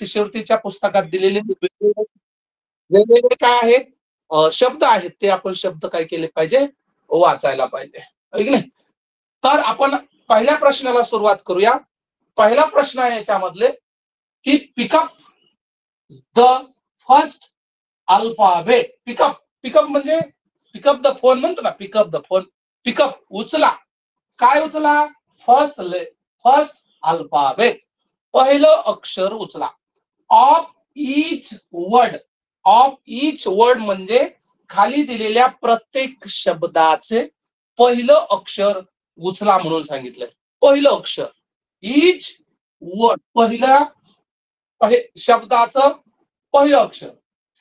शिष्यवृत्तीच्या पुस्तकात दिलेले वेगवेगळे काय आहेत? शब्द आहेत. ते आपण शब्द काय केले पाहिजे? वाचायला पाहिजे. नाही? तर आपण पहिल्या प्रश्नाला सुरुवात करूया. पहिला प्रश्न आहे याच्यामधले की pick up the first alphabet pick up pick up म्हणजे पिकअप द फोन म्हणतो ना. पिकअप द फोन पिकअप उचला. काय उचला? फर्स्ट फर्स्ट अल्फाबेट पहिलं अक्षर उचला. Of each word. Of each word म्हणजे खाली दिलेल्या प्रत्येक शब्दाचे पहिलं अक्षर उचला म्हणून सांगितलंय. पहिलं अक्षर. Each word. पहिल्या शब्दाचं पहिलं अक्षर.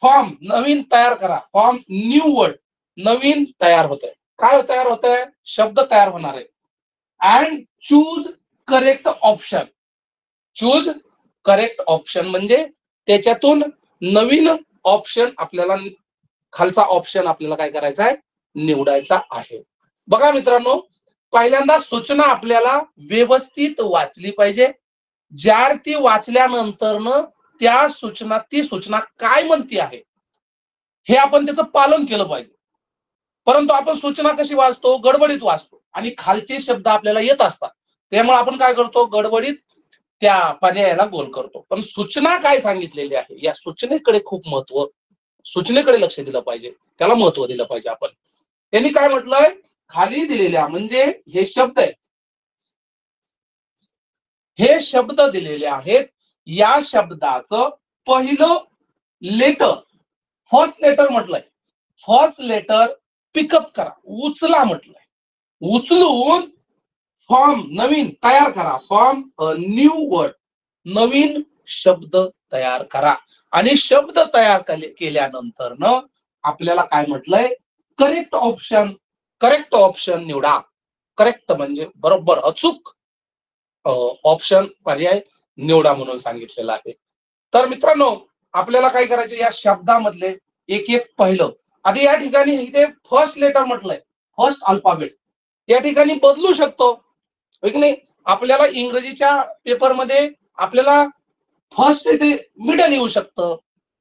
फॉर्म नवीन तयार करा. Form new word. नवीन तयार होत आहे काय तयार होत आहे शब्द तयार होणार आहे. And choose correct option. Choose correct option म्हणजे त्याच्यातून नवीन ऑप्शन आपल्याला खालचा ऑप्शन आपल्याला काय करायचा आहे? निवडायचा आहे. बघा मित्रांनो पहिल्यांदा सूचना आपल्याला व्यवस्थित वाचली पाहिजे. ज्या ती वाचल्यानंतरनं त्या सूचना ती सूचना काय म्हणती आहे? हे आपण त्याचं पालन केलं पाहिजे. परंतु आपण सूचना कशी वाचतो? गडबडीत वाचतो. आणि खालचे शब्द आपल्याला येत असतात. त्यामुळे आपण काय करतो? गडबडीत त्या पर्यायाला गोल करतो. पण सूचना काय सांगितलेली आहे? या सूचनेकडे खूप महत्त्व सूचनेकडे लक्ष दिलं पाहिजे. त्याला महत्त्व दिलं पाहिजे आपण. त्यांनी काय म्हटलंय? खाली दिलेल्या म्हणजे हे शब्द आहे हे शब्द दिलेले आहेत. या शब्दाचं पहिलं लेटर फर्स्ट लेटर म्हटलंय. फर्स्ट लेटर पिकअप करा. उचला म्हटलंय. उचलून फॉर्म नवीन तयार करा. Form new word. नवीन शब्द तयार करा. आणि शब्द तयार केल्यानंतर न आपल्याला काय म्हटलंय? करेक्ट ऑप्शन करेक्ट ऑप्शन निवडा. करेक्ट म्हणजे बरोबर अचूक ऑप्शन पर्याय निवडा म्हणून सांगितलेलं आहे. तर मित्रांनो आपल्याला काय करायचं? या शब्दामधले एक एक पहिलं. आता या ठिकाणी इथे फर्स्ट लेटर म्हटलंय. फर्स्ट अल्फाबेट या ठिकाणी बदलू शकतो. नाही? आपल्याला इंग्रजीच्या पेपरमध्ये आपल्याला फर्स्ट मिडल येऊ शकतं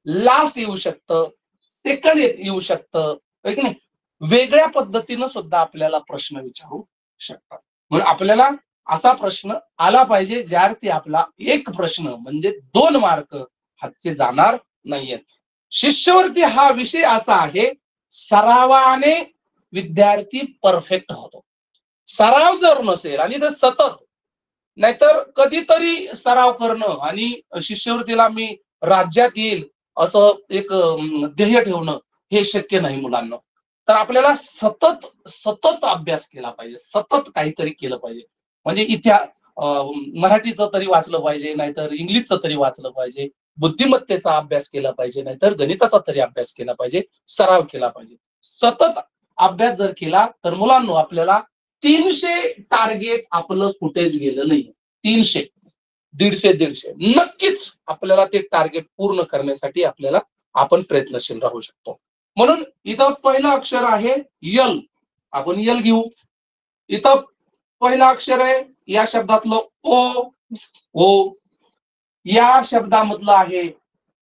लास्ट येऊ शकतं सेकंड येऊ शकतं की नाही? वेगळ्या पद्धतीनं सुद्धा आपल्याला प्रश्न विचारू शकतात. म्हणून आपल्याला असा प्रश्न आला पाहिजे ज्यावरती आपला एक प्रश्न म्हणजे दोन मार्क हातचे जाणार नाहीयेत. शिष्यवृत्ती हा विषय असा आहे सरावाने विद्यार्थी परफेक्ट होतो. सराव जर नसेल आणि ते सतत नाहीतर कधीतरी सराव करणं आणि शिष्यवृत्तीला मी राज्यात येईल असं एक ध्येय ठेवणं हे शक्य नाही मुलांना. तर आपल्याला सतत सतत अभ्यास केला पाहिजे सतत काहीतरी केलं पाहिजे. म्हणजे इतिहास मराठीचं तरी वाचलं पाहिजे नाहीतर इंग्लिशचं तरी वाचलं पाहिजे. बुद्धिमत्तेचा अभ्यास केला पाहिजे नाहीतर गणिताचा तरी अभ्यास केला पाहिजे सराव केला पाहिजे. सतत अभ्यास जर केला तर मुलांनो आपल्याला तीनशे टार्गेट आपलं कुठेच गेलं नाही. तीनशे दीडशे दीडशे. नक्कीच आपल्याला ते टार्गेट पूर्ण करण्यासाठी आपल्याला आपण प्रयत्नशील राहू शकतो. म्हणून इथं पहिलं अक्षर आहे यल आपण यल घेऊ. इथं पहिलं अक्षर आहे या शब्दातलं ओ ओ या शब्दामधलं आहे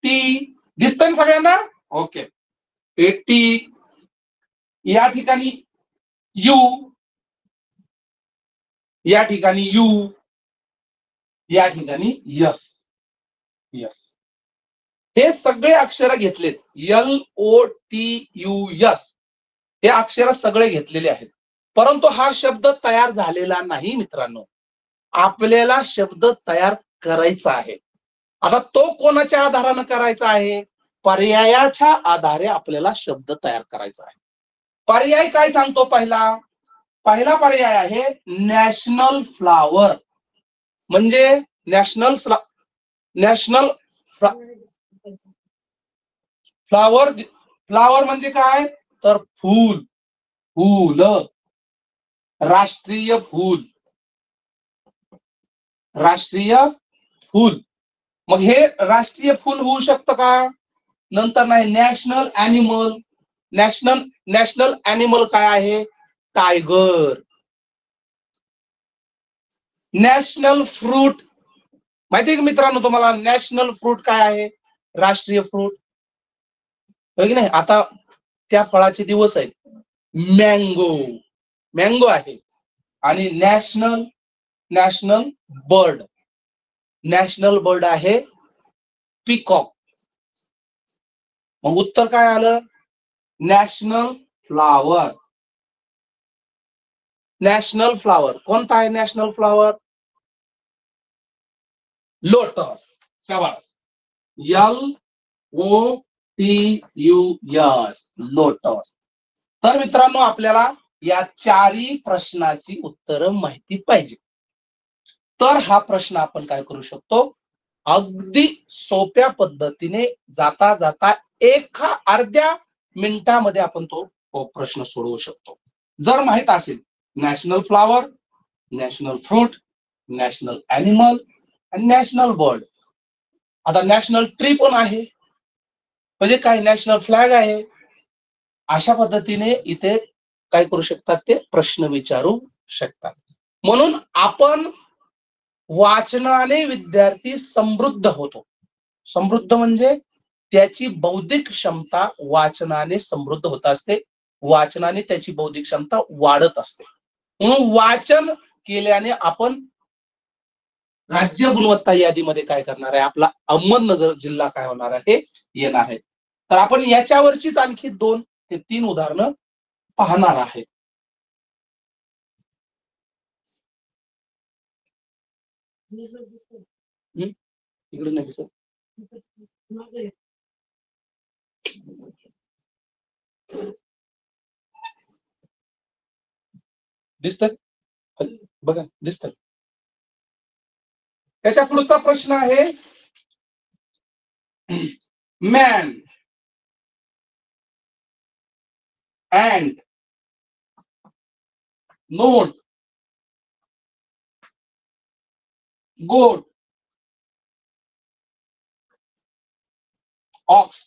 टी दिसतंय ना सगळ्यांना? ओके टी या ठिकाणी यू या ठिकाणी यू या ठिकाणी यस यस. हे सगळे अक्षर घेतलेत. L O T U S हे अक्षर सगळे घेतलेले आहेत. परंतु हा शब्द तयार झालेला नाही मित्रांनो. आपल्याला शब्द तयार करायचा आहे. आता तो कोणाच्या आधारानं करायचा आहे? पर्यायाच्या आधारे आपल्याला शब्द तयार करायचा आहे. पर्याय काय सांगतो पहिला? पहिला पर्याय आहे नॅशनल फ्लावर. म्हणजे नॅशनल नॅशनल फ्लावर फ्लावर म्हणजे काय? तर फूल फूल राष्ट्रीय फूल. राष्ट्रीय फूल. मग हे राष्ट्रीय फूल होऊ शकतं का? नंतर नाही national animal national national animal काय आहे? टायगर. National fruit. माहिती आहे का मित्रांनो तुम्हाला? नॅशनल फ्रूट काय आहे? राष्ट्रीय फ्रूट. हो की नाही? आता त्या फळाचे दिवस आहेत. मँगो. मँगो आहे. आणि national national bird. National bird आहे पिकॉक. मग उत्तर काय आलं? National flower. National flower. कोणता आहे नॅशनल फ्लावर? लोटस शाबास. L O T U S lotus तर मित्रांनो आपल्याला या चारही प्रश्नाची उत्तरं माहिती पाहिजे. तर हा प्रश्न आपण काय करू शकतो? अगदी सोप्या पद्धतीने जाता जाता एका अर्ध्या मिनिटामध्ये आपण तो प्रश्न सोडवू शकतो. जर माहीत असेल national flower national fruit national animal आणि नॅशनल बर्ड. आता नॅशनल ट्री पण आहे. म्हणजे काय? नॅशनल फ्लॅग आहे. अशा पद्धतीने इथे काय करू शकतात ते? प्रश्न विचारू शकतात. म्हणून आपण वाचनाने विद्यार्थी समृद्ध होतो. समृद्ध म्हणजे त्याची बौद्धिक क्षमता वाचनाने समृद्ध होत असते. वाचनाने त्याची बौद्धिक क्षमता वाढत असते. म्हणून वाचन केल्याने आपण राज्य गुणवत्ता यादीमध्ये काय करणार आहे? आपला अहमदनगर जिल्हा काय होणार आहे? येणार आहे. तर आपण याच्यावरचीच आणखी दोन ते तीन उदाहरणं पाहणार आहे. इकडे नाही दिसत बघा दिसत त्याच्या पुढचा प्रश्न आहे man and note goat ox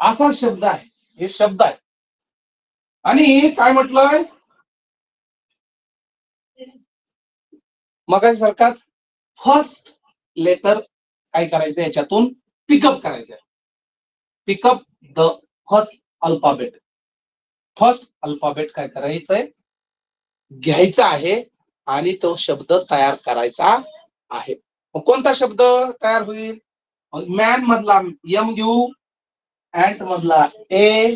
असा शब्द आहे, हे शब्द आहे. आणि काय म्हटलंय? मग सरकार फर्स्ट लेटर काय करायचं याच्यातून? पिकअप करायचंय. Pick up the first alphabet first alphabet काय करायचंय? घ्यायचा आहे आणि तो शब्द तयार करायचा आहे. मग कोणता शब्द तयार होईल? मॅन मधला एम यू अँट मधला ए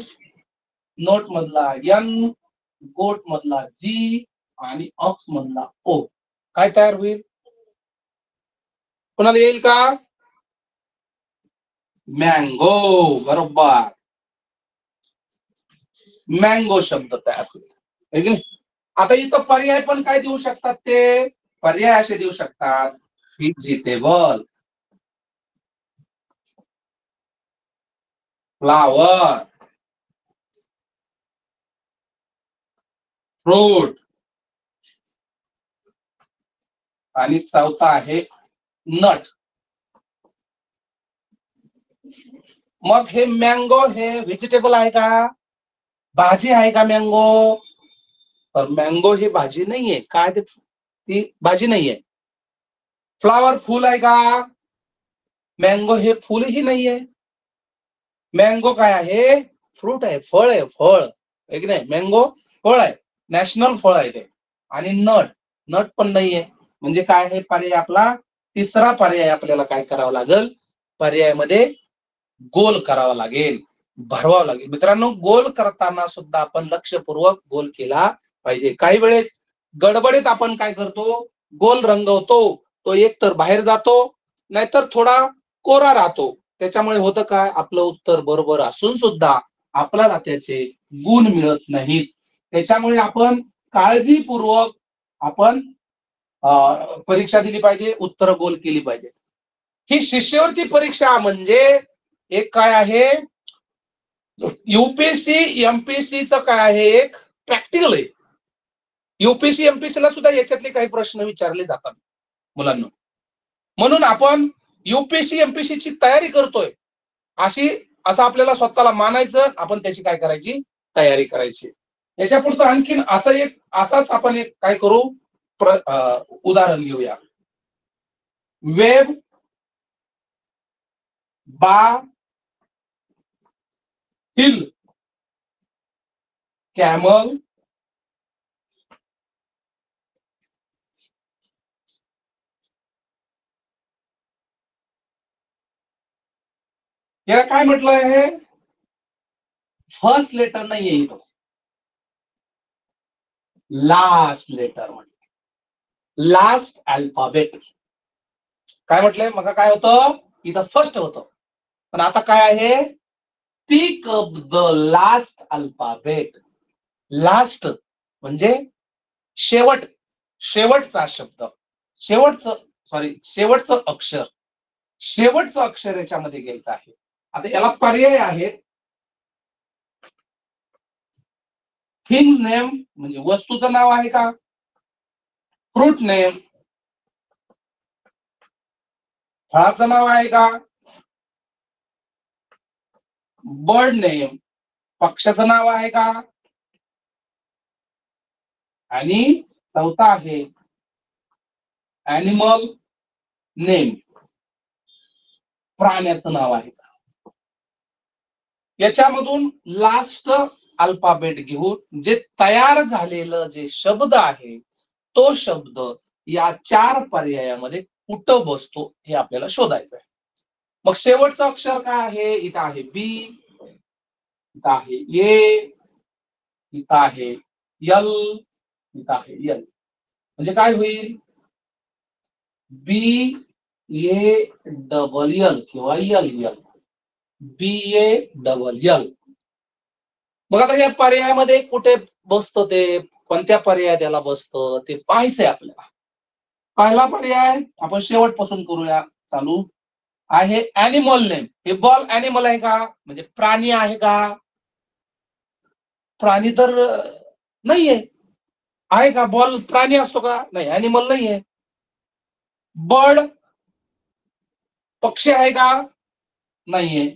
नोट मधला यन गोट मधला जी आणि ऑक्स मधला ओ. काय तयार होईल? कोणाला येईल का? मँगो बरोबर. मँगो शब्द तयार होईल. आता इथं पर्याय पण काय देऊ शकतात ते? पर्याय असे देऊ शकतात. व्हेजिटेबल फ्लावर फ्रूट चौथा आहे नट. मग हे मँगो हे व्हेजिटेबल आहे का? भाजी आहे का मँगो तर मँगो ही भाजी नाहीये. काय ते? ती भाजी नाहीये. फ्लावर फुल आहे का? मैंगो मँगो हे फुलही नाहीये. मँगो काय आहे? फ्रूट आहे. फळ आहे. फळ. आहे की नाही? मँगो फळ आहे. नॅशनल फळ आहे ते. आणि नट नट पण नाहीये. म्हणजे काय आहे पर्याय आपला? तिसरा पर्याय आपल्याला काय करावा लागेल? पर्यायामध्ये गोल करावा लागेल. भरवावं लागेल. मित्रांनो गोल करताना सुद्धा आपण लक्षपूर्वक गोल केला पाहिजे. काही वेळेस गडबडीत आपण काय करतो? गोल रंगवतो. तो एक तर बाहेर जातो नाहीतर थोडा कोरा राहतो. त्याच्यामुळे होतं काय? आपलं उत्तर बरोबर असून सुद्धा आपल्याला त्याचे गुण मिळत नाहीत. त्याच्यामुळे आपण काळजीपूर्वक आपण परीक्षा दिली पाहिजे उत्तर गोल केली पाहिजे. ही शिष्यवृत्ती परीक्षा म्हणजे एक काय आहे? युपीएससी एमपीएससी च काय आहे? एक प्रॅक्टिकल आहे. युपीएससी एमपीएससी ला सुद्धा याच्यातले काही प्रश्न विचारले जातात मुलांना. म्हणून आपण युपीएससी एमपीएससी ची तयारी करतोय. अशी असं आपल्याला स्वतःला मानायचं आपण त्याची काय करायची? तयारी करायची. याच्या पुढचं आणखीन असं एक असाच आपण एक काय करू? प्र- उदाहरण घेऊया. वेब बा हिल कॅमल याला काय म्हटलं आहे? फर्स्ट लेटर नाहीये येईल लास्ट लेटर म्हटलं लास्ट अल्फाबेट काय म्हटलंय? मग काय होतं? इथं फर्स्ट होतं. पण आता काय आहे? Pick up the last alphabet last म्हणजे शेवट. शेवटचा शब्द. शेवटचं सॉरी शेवटचं अक्षर. शेवटचं अक्षर याच्यामध्ये घ्यायचं आहे. आता याला पर्याय आहेत. थिंग नेम म्हणजे वस्तूचं नाव आहे का? फ्रूट नेम फळाचं नाव आहे का? बर्ड नेम पक्षाचं नाव आहे का? आणि चौथा आहे अॅनिमल नेम प्राण्याचं नाव आहे का? याच्यामधून लास्ट अल्फाबेट घेऊन जे तयार झालेलं जे शब्द आहे तो शब्द या चार पर्यायामध्ये कुठं बसतो हे आपल्याला शोधायचं आहे मग शेवटचं अक्षर काय आहे? इथं आहे बी इथं आहे ए इथं आहे यल इथं आहे यल म्हणजे काय होईल? बी ए डबल यल किंवा L L B A double L मग आता या पर्यायामध्ये कुठे बसतं ते? कोणत्या पर्याय त्याला बसतं? ते पाहायचंय आपल्याला. पहिला पर्याय आपण शेवटपासून करूया. चालू. आहे अॅनिमल नेम हे बॉल अॅनिमल आहे का? म्हणजे प्राणी आहे का? प्राणी तर नाहीये. आहे का? बॉल प्राणी असतो का? नाही अॅनिमल नाहीये. बर्ड पक्षी आहे का? नाहीये.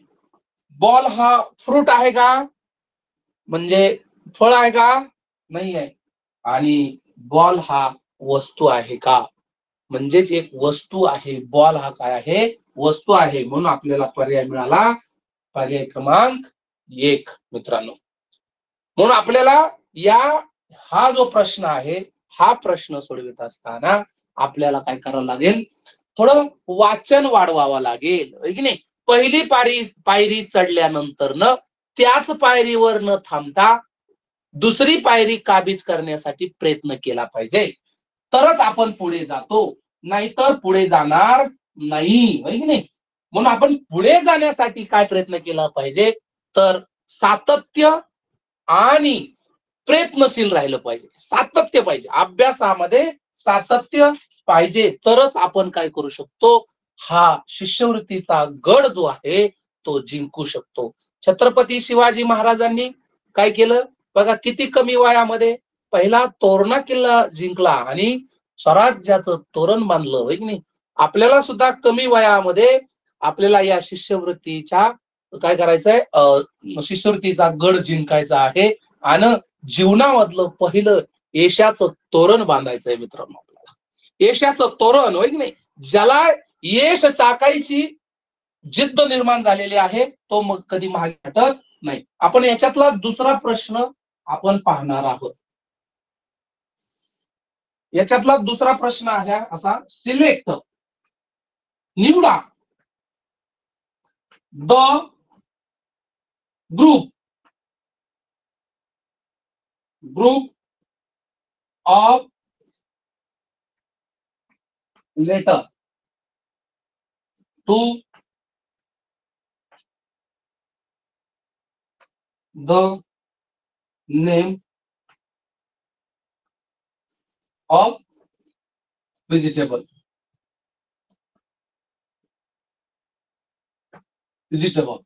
बॉल हा फ्रूट आहे का? म्हणजे फळ आहे का? नाही आहे. आणि बॉल हा वस्तू आहे का? म्हणजेच एक वस्तू आहे. बॉल हा काय आहे? वस्तू आहे. म्हणून आपल्याला पर्याय मिळाला. पर्याय क्रमांक एक मित्रांनो. म्हणून आपल्याला या हा जो प्रश्न आहे हा प्रश्न सोडवित असताना आपल्याला काय करावं लागेल? थोडं वाचन वाढवावं लागेल. की नाही? पहिली पारी पायरी चढल्यानंतर न त्याच पायरीवर न थांबता दुसरी पायरी काबीज करण्यासाठी प्रयत्न केला पाहिजे. तरच आपण पुढे जातो नाहीतर पुढे जाणार नाही नाही? म्हणून आपण पुढे जाण्यासाठी काय प्रयत्न केला पाहिजे? तर सातत्य आणि प्रयत्नशील राहिलं पाहिजे. सातत्य पाहिजे. अभ्यासामध्ये सातत्य पाहिजे. तरच आपण काय करू शकतो? हा शिष्यवृत्तीचा गड जो आहे तो जिंकू शकतो. छत्रपती शिवाजी महाराजांनी काय केलं? बघा किती कमी वयामध्ये पहिला तोरणा किल्ला जिंकला आणि स्वराज्याचं तोरण बांधलं होय की नाही? आपल्याला सुद्धा कमी वयामध्ये आपल्याला या शिष्यवृत्तीच्या काय करायचंय? अं, शिष्यवृत्तीचा गड जिंकायचा आहे आणि जीवनामधलं पहिलं यशाचं तोरण बांधायचंय मित्रांनो आपल्याला. यशाचं तोरण होय की नाही? ज्याला यश चाकायची जिद्द निर्माण झालेली आहे तो मग कधी महाग हटत नाही. आपण याच्यातला दुसरा प्रश्न आपण पाहणार आहोत. याच्यातला दुसरा प्रश्न आहे असा सिलेक्ट. निवडा. The group. Group of letter. To the name of vegetable vegetable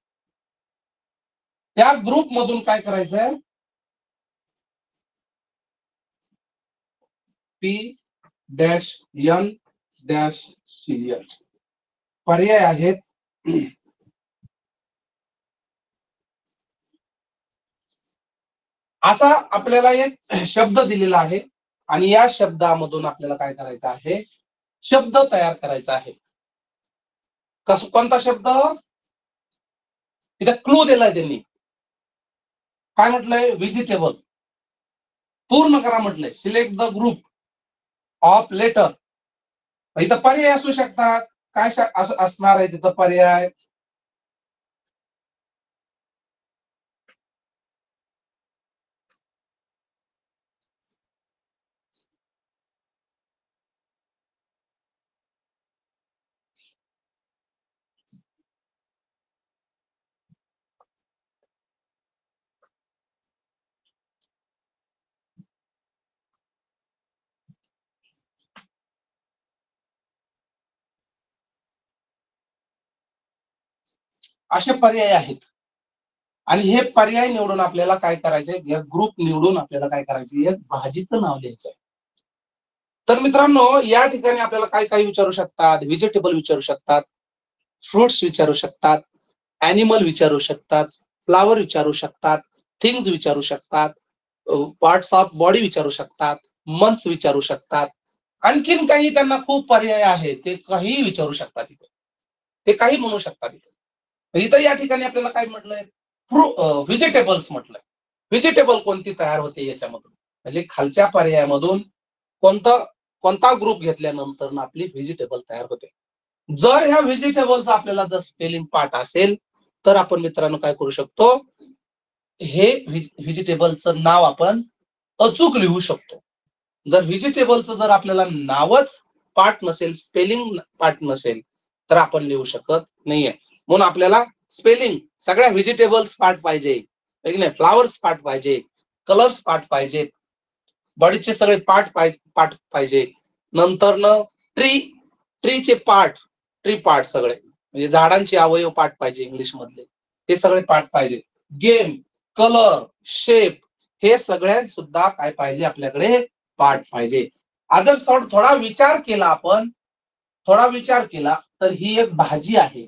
त्या ग्रुप मधून काय करायचंय? P dash N dash serial पर्याय आहेत. असा आपल्याला एक शब्द दिलेला आहे आणि या शब्दामधून आपल्याला काय करायचं आहे? शब्द तयार करायचा आहे. कस कोणता शब्द? इथं क्लू दिलाय त्यांनी. काय म्हटलंय? व्हेजिटेबल पूर्ण करा म्हटलंय. Select the group of letter इथं पर्याय असू शकतात. काय असणार आहे तिथं पर्याय? असे पर्याय आहेत. आणि हे पर्याय निवडून आपल्याला काय करायचंय? ग्रुप निवडून आपल्याला काय करायचं एक भाजीचं नाव लिहायचं आहे तर मित्रांनो या ठिकाणी आपल्याला काय काय विचारू शकतात? व्हेजिटेबल विचारू शकतात फ्रुट्स विचारू शकतात अॅनिमल विचारू शकतात फ्लावर विचारू शकतात थिंग्स विचारू शकतात पार्ट्स ऑफ बॉडी विचारू शकतात मंथ्स विचारू शकतात. आणखीन काही त्यांना खूप पर्याय आहे ते काही विचारू शकतात इथे. ते काही म्हणू शकतात इथे. इथं या ठिकाणी आपल्याला काय म्हटलंय? व्हेजिटेबल्स म्हटलंय. व्हेजिटेबल कोणती तयार होते याच्यामधून? म्हणजे खालच्या पर्यायामधून कोणता कोणता ग्रुप घेतल्यानंतर आपली व्हेजिटेबल तयार होते. जर ह्या व्हेजिटेबलचा आपल्याला जर स्पेलिंग पार्ट असेल तर आपण मित्रांनो काय करू शकतो? हे व्हेजिटेबलचं नाव आपण अचूक लिहू शकतो. जर व्हेजिटेबलचं जर आपल्याला नावच पार्ट नसेल स्पेलिंग पार्ट नसेल तर आपण लिहू शकत नाहीये. म्हणून आपल्याला स्पेलिंग सगळ्या व्हेजिटेबल्स पार्ट पाहिजे. नाही? फ्लावर्स पार्ट पाहिजे. कलर्स पार्ट पाहिजे. बॉडीचे सगळे पार्ट पाहिजे पार्ट पाहिजे. नंतर न ट्री ट्रीचे पार्ट ट्री पार्ट सगळे. म्हणजे झाडांचे अवयव पार्ट पाहिजे इंग्लिश मधले. हे सगळे पार्ट पाहिजे. गेम कलर शेप हे सगळ्या सुद्धा काय पाहिजे? आपल्याकडे पार्ट पाहिजे. आता थोडा विचार केला आपण. थोडा विचार केला तर ही एक भाजी आहे.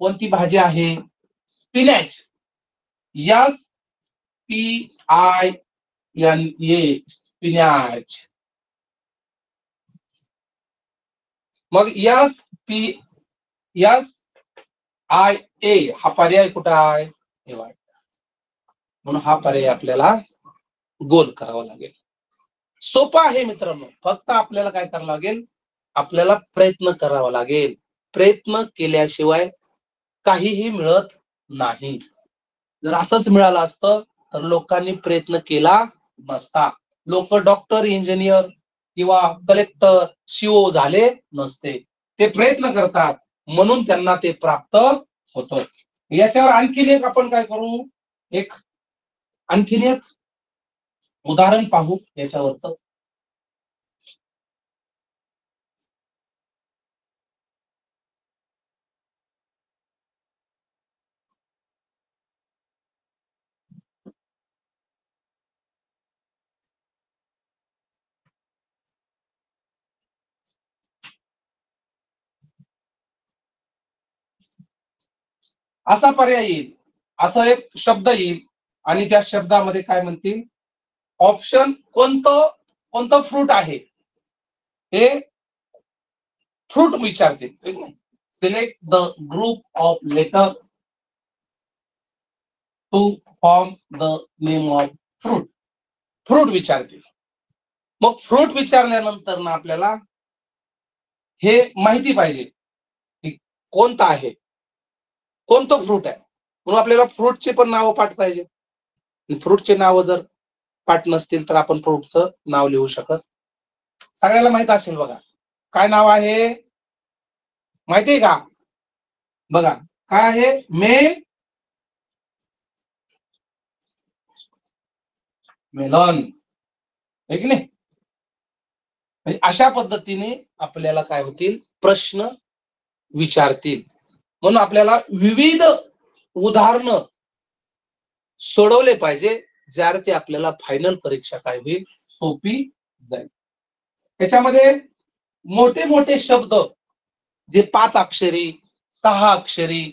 कोणती भाजी आहे? Spinach S P I N A spinach मग S P S I A हा पर्याय कुठं आहे? हे वाट. म्हणून हा पर्याय आपल्याला गोल करावा लागेल. सोपा आहे मित्रांनो. फक्त आपल्याला काय करावं लागेल? आपल्याला प्रयत्न करावा लागेल. प्रयत्न केल्याशिवाय काहीही मिळत नाही. जर असंच मिळालं असतं तर लोकांनी प्रयत्न केला नसता. लोक डॉक्टर इंजिनियर किंवा कलेक्टर सीओ झाले नसते. ते प्रयत्न करतात. म्हणून त्यांना ते प्राप्त होत. याच्यावर आणखीन एक आपण काय करू? एक आणखीन एक उदाहरण पाहू याच्यावरच. असा पर्याय येईल असा एक शब्द येईल आणि त्या शब्दामध्ये काय म्हणतील? ऑप्शन कोणतं कोणतं फ्रूट आहे? हे फ्रूट विचारतील select the group of letter to form the name of fruit fruit विचारतील. मग फ्रूट विचारल्यानंतर ना आपल्याला हे माहिती पाहिजे की कोणतं आहे? कोणतं फ्रूट आहे? म्हणून आपल्याला फ्रूटचे पण नावं पाठ पाहिजे. फ्रूटचे नावं जर पाठ नसतील तर आपण फ्रूटचं नाव लिहू शकत सगळ्याला माहीत असेल बघा. काय नाव आहे? माहितीये का? बघा. काय आहे? मे मेलॉन. है की नाही? म्हणजे अशा पद्धतीने आपल्याला काय होतील? प्रश्न विचारतील. म्हणून आपल्याला विविध उदाहरणं सोडवले पाहिजे ज्यासाठी आपल्याला फायनल परीक्षा काय होईल सोपी जाईल. त्याच्यामध्ये मोठे मोठे शब्द जे पाच अक्षरी सहा अक्षरी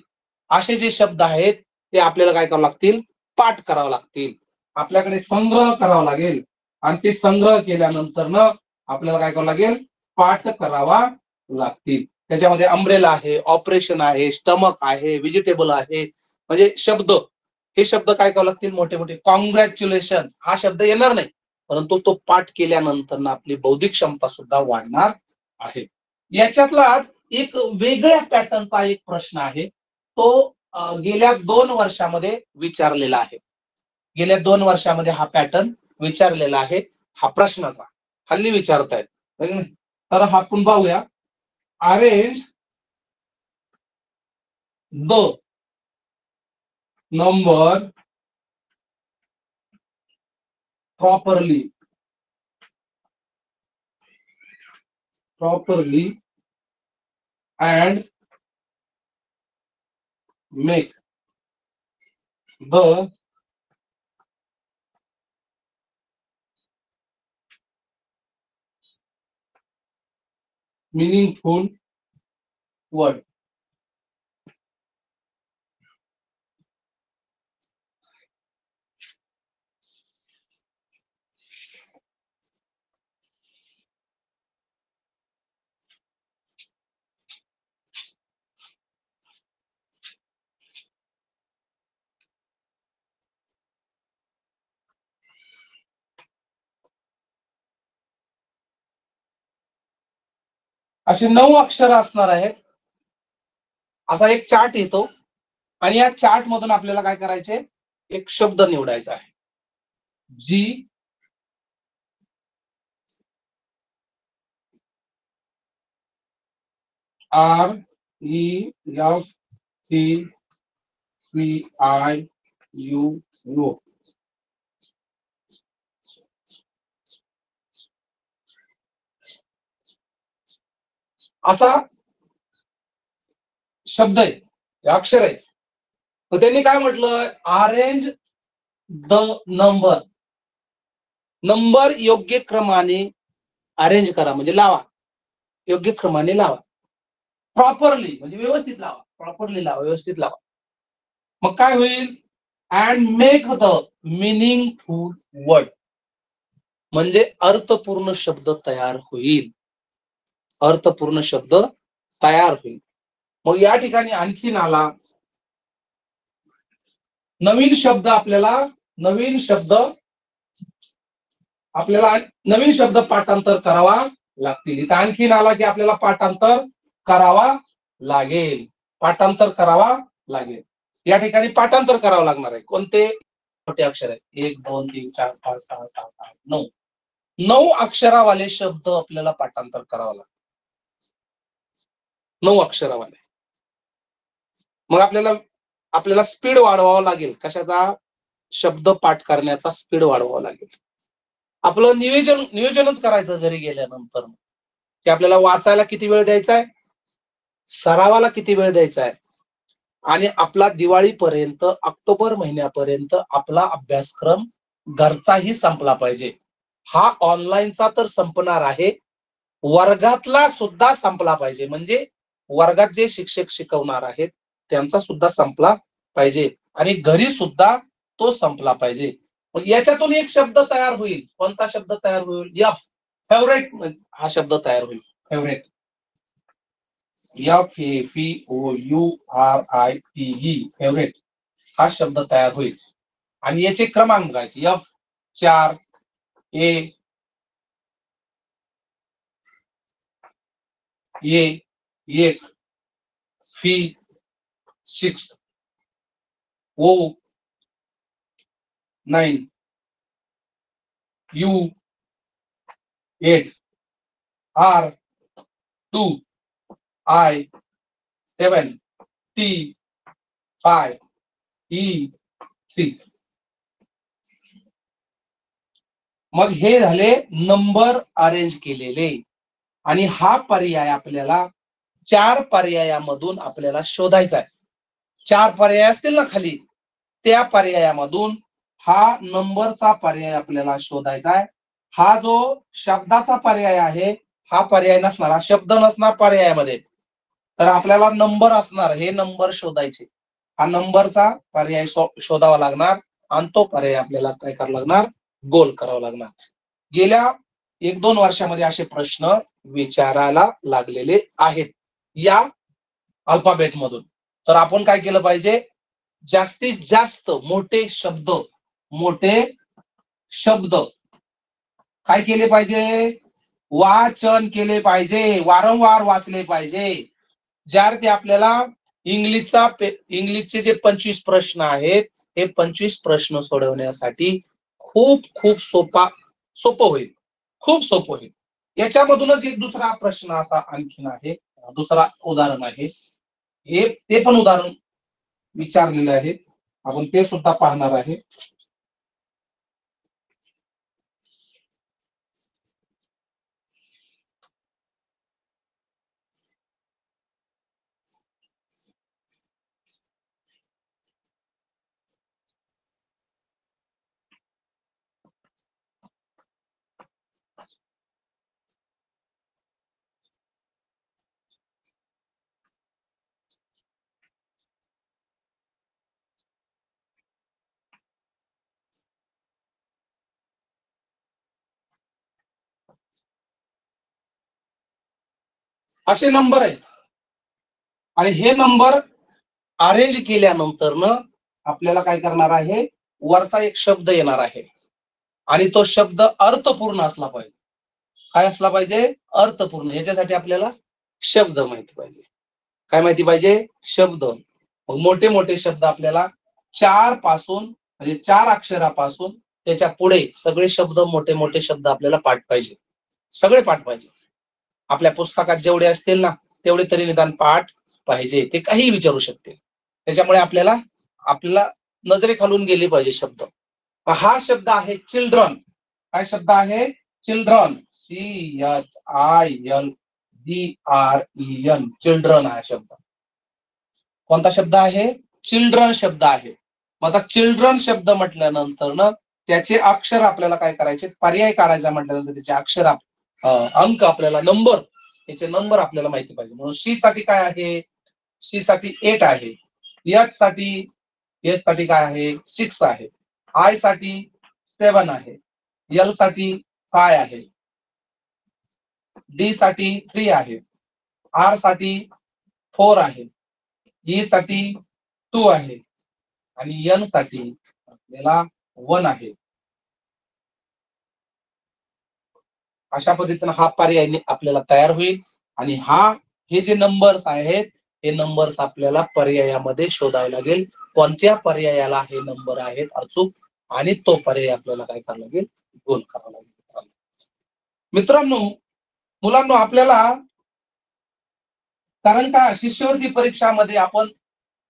असे जे शब्द आहेत ते आपल्याला काय करावं लागतील? पाठ करावं लागतील. आपल्याकडे संग्रह करावा लागेल. आणि ते संग्रह केल्यानंतर न आपल्याला काय करावं लागेल? पाठ करावा लागतील. त्याच्यामध्ये अम्ब्रेला आहे ऑपरेशन आहे स्टमक आहे व्हेजिटेबल आहे. म्हणजे शब्द हे शब्द काय करावं लागतील? मोठे मोठे कॉंग्रॅच्युलेशन हा शब्द येणार नाही. परंतु तो पाठ केल्यानंतर ना आपली बौद्धिक क्षमता सुद्धा वाढणार आहे. याच्यातला एक वेगळ्या पॅटर्नचा एक प्रश्न आहे. तो गेल्या दोन वर्षामध्ये विचारलेला आहे. गेल्या दोन वर्षामध्ये हा पॅटर्न विचारलेला आहे. हा प्रश्नाचा. हल्ली विचारतायत. है तर हा आपण पाहूया. arrange the number properly properly and make the meaningful word. अशी नऊ अक्षर असणार आहेत. असा एक चार्ट येतो. आणि या चार्ट मधून आपल्याला काय करायचे? एक शब्द निवडायचा आहे. G R E F T P I U असा शब्द आहे अक्षर आहे. मग त्यांनी काय म्हटलं? अरेंज द नंबर नंबर योग्य क्रमाने अरेंज करा म्हणजे लावा. योग्य क्रमाने लावा. प्रॉपरली म्हणजे व्यवस्थित लावा. प्रॉपरली लावा व्यवस्थित लावा. मग काय होईल? And make the meaningful word म्हणजे अर्थपूर्ण शब्द तयार होईल. अर्थपूर्ण शब्द तयार होईल. मग या ठिकाणी आणखीन आला. नवीन शब्द आपल्याला नवीन शब्द आपल्याला नवीन शब्द पाठांतर करावा लागतील. इथं आणखीन आला की आपल्याला पाठांतर करावा लागेल. पाठांतर करावा लागेल. या ठिकाणी पाठांतर करावं लागणार आहे. कोणते? छोटे अक्षर आहे एक दोन तीन चार पाच सहा सात आठ नऊ. नऊ अक्षरावाले शब्द आपल्याला पाठांतर करावा लागतो नऊ अक्षरावाले मग आपल्याला आपल्याला स्पीड वाढवावा लागेल. कशाचा? शब्द पाठ करण्याचा स्पीड वाढवावा लागेल. आपलं नियोजन नियोजनच करायचं घरी गेल्यानंतर. की आपल्याला वाचायला किती वेळ द्यायचा आहे सरावाला किती वेळ द्यायचा आहे आणि आपला दिवाळीपर्यंत ऑक्टोबर महिन्यापर्यंत आपला अभ्यासक्रम घरचाही संपला पाहिजे. हा ऑनलाईनचा तर संपणार आहे. वर्गातला सुद्धा संपला पाहिजे. म्हणजे वर्गात जे शिक्षक शिकवणार आहेत त्यांचा सुद्धा संपला पाहिजे. आणि घरी सुद्धा तो संपला पाहिजे. मग याच्यातून एक शब्द तयार होईल. कोणता शब्द तयार होईल? या फेवरेट हा शब्द तयार होईल. Favourite F A P O U R I T E favourite हा शब्द तयार होईल. आणि याचे क्रमांक आहेत. एफ चार ए ए एक F six O nine U eight R two I seven T five E six मग हे झाले नंबर अरेंज केलेले. आणि हा पर्याय आपल्याला चार पर्यायामधून आपल्याला शोधायचा आहे. चार पर्याय असतील ना खाली? त्या पर्यायामधून हा नंबरचा पर्याय आपल्याला शोधायचा आहे. हा जो शब्दाचा पर्याय आहे हा पर्याय नसणार हा शब्द नसणार पर्यायामध्ये. तर आपल्याला नंबर असणार हे नंबर शोधायचे. हा नंबरचा पर्याय शोधावा लागणार आणि तो पर्याय आपल्याला काय करावा लागणार? गोल करावा लागणार. गेल्या एक दोन वर्षामध्ये असे प्रश्न विचारायला लागलेले आहेत. या अल्फाबेट मधून तर आपण काय केलं पाहिजे? जास्तीत जास्त मोठे शब्द मोठे शब्द काय केले पाहिजे? वाचन केले पाहिजे. वारंवार वाचले पाहिजे. ज्यार्थी आपल्याला इंग्लिशचा इंग्लिशचे जे पंचवीस प्रश्न आहेत हे पंचवीस प्रश्न सोडवण्यासाठी खूप खूप सोपा सोपं होईल. खूप सोपं होईल. याच्यामधूनच एक दुसरा प्रश्न असा आणखीन आहे. दुसरा उदाहरण आहे. हे ते पण उदाहरण विचारलेले आहे. आपण ते सुद्धा पाहणार आहे. असे नंबर आहेत. आणि हे नंबर अरेंज केल्यानंतर न आपल्याला काय करणार आहे? वरचा एक शब्द येणार आहे. आणि तो शब्द अर्थपूर्ण असला पाहिजे. काय असला पाहिजे? अर्थपूर्ण. याच्यासाठी आपल्याला शब्द माहिती पाहिजे. काय माहिती पाहिजे? शब्द. मग मोठे मोठे शब्द आपल्याला चारपासून म्हणजे चार अक्षरापासून त्याच्या पुढे सगळे शब्द मोठे मोठे शब्द आपल्याला पाठ पाहिजे. सगळे पाठ पाहिजे. आपल्या पुस्तकात जेवढे असतील ना तेवढे तरी निदान पाठ पाहिजे. ते काही विचारू शकतील. त्याच्यामुळे आपल्याला आपल्याला नजरे खालून गेली पाहिजे शब्द. हा शब्द आहे चिल्ड्रन. काय शब्द आहे? Children. C H I L D R E N children हा शब्द. कोणता शब्द आहे? चिल्ड्रन शब्द आहे. मग आता चिल्ड्रन शब्द म्हटल्यानंतर ना त्याचे अक्षर आपल्याला काय करायचे? पर्याय काढायचा म्हटल्यानंतर त्याचे अक्षर अंक आपल्याला नंबर त्याचे नंबर आपल्याला माहिती पाहिजे. म्हणून सी साठी काय आहे? सी साठी एट आहे. एच साठी एच साठी काय आहे? सिक्स आहे. आयसाठी सेवन आहे. एलसाठी फाय आहे. डी साठी थ्री आहे. आरसाठी फोर आहे. ई साठी टू आहे. आणि एनसाठी आपल्याला वन आहे. अशा पद्धतीने हा पर्याय आपल्याला तयार होईल. आणि हा हे जे नंबर्स आहेत हे नंबर्स आपल्याला पर्यायामध्ये शोधावे लागेल. कोणत्या पर्यायाला हे नंबर आहेत अचूक? आणि तो पर्याय आपल्याला काय करावा लागेल? गोल करावा लागेल. मित्रांनो मुलांनो आपल्याला कारण का शिष्यवृत्ती परीक्षामध्ये आपण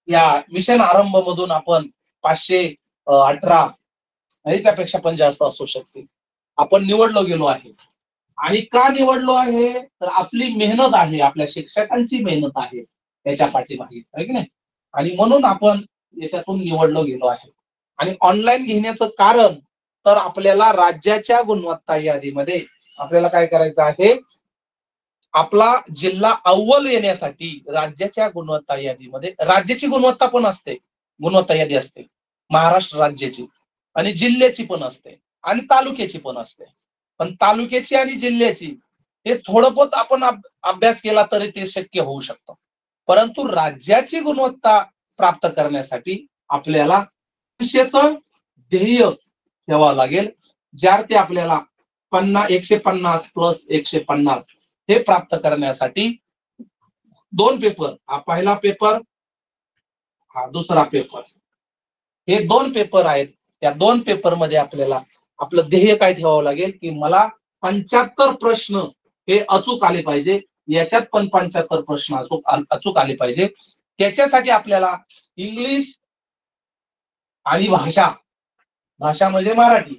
या मिशन आरंभ मधून आपण पाचशे अठरा नाही त्यापेक्षा पण जास्त असू शकते. आपण निवडलो गेलो आहे. आणि का निवडलो आहे? तर आपली मेहनत आहे आपल्या शिक्षकांची मेहनत आहे त्याच्या पाठीमागे. की नाही? आणि म्हणून आपण याच्यातून निवडलो गेलो आहे. आणि ऑनलाईन घेण्याचं कारण तर आपल्याला राज्याच्या गुणवत्ता यादीमध्ये आपल्याला काय करायचं आहे? आपला जिल्हा अव्वल येण्यासाठी राज्याच्या गुणवत्ता यादीमध्ये राज्याची गुणवत्ता पण असते गुणवत्ता यादी असते. महाराष्ट्र राज्याची आणि जिल्ह्याची पण असते आणि तालुक्याची पण असते. पण तालुक्याची आणि जिल्ह्याची हे थोडं बहुत आपण अभ्यास केला तरी ते शक्य होऊ शकतं. परंतु राज्याची गुणवत्ता प्राप्त करण्यासाठी आपल्याला ध्येय ठेवावं लागेल ज्यार्थी आपल्याला पन्नास एकशे पन्नास प्लस एकशे पन्नास हे प्राप्त करण्यासाठी दोन पेपर हा पहिला पेपर हा दुसरा पेपर हे दोन पेपर आहेत त्या दोन पेपरमध्ये आपल्याला आपलं ध्येय काय ठेवावं लागेल? की मला पंच्याहत्तर प्रश्न हे अचूक आले पाहिजे. याच्यात पण पंच्याहत्तर प्रश्न अचूक अचूक आले पाहिजे. त्याच्यासाठी आपल्याला इंग्लिश आणि भाषा भाषा म्हणजे मराठी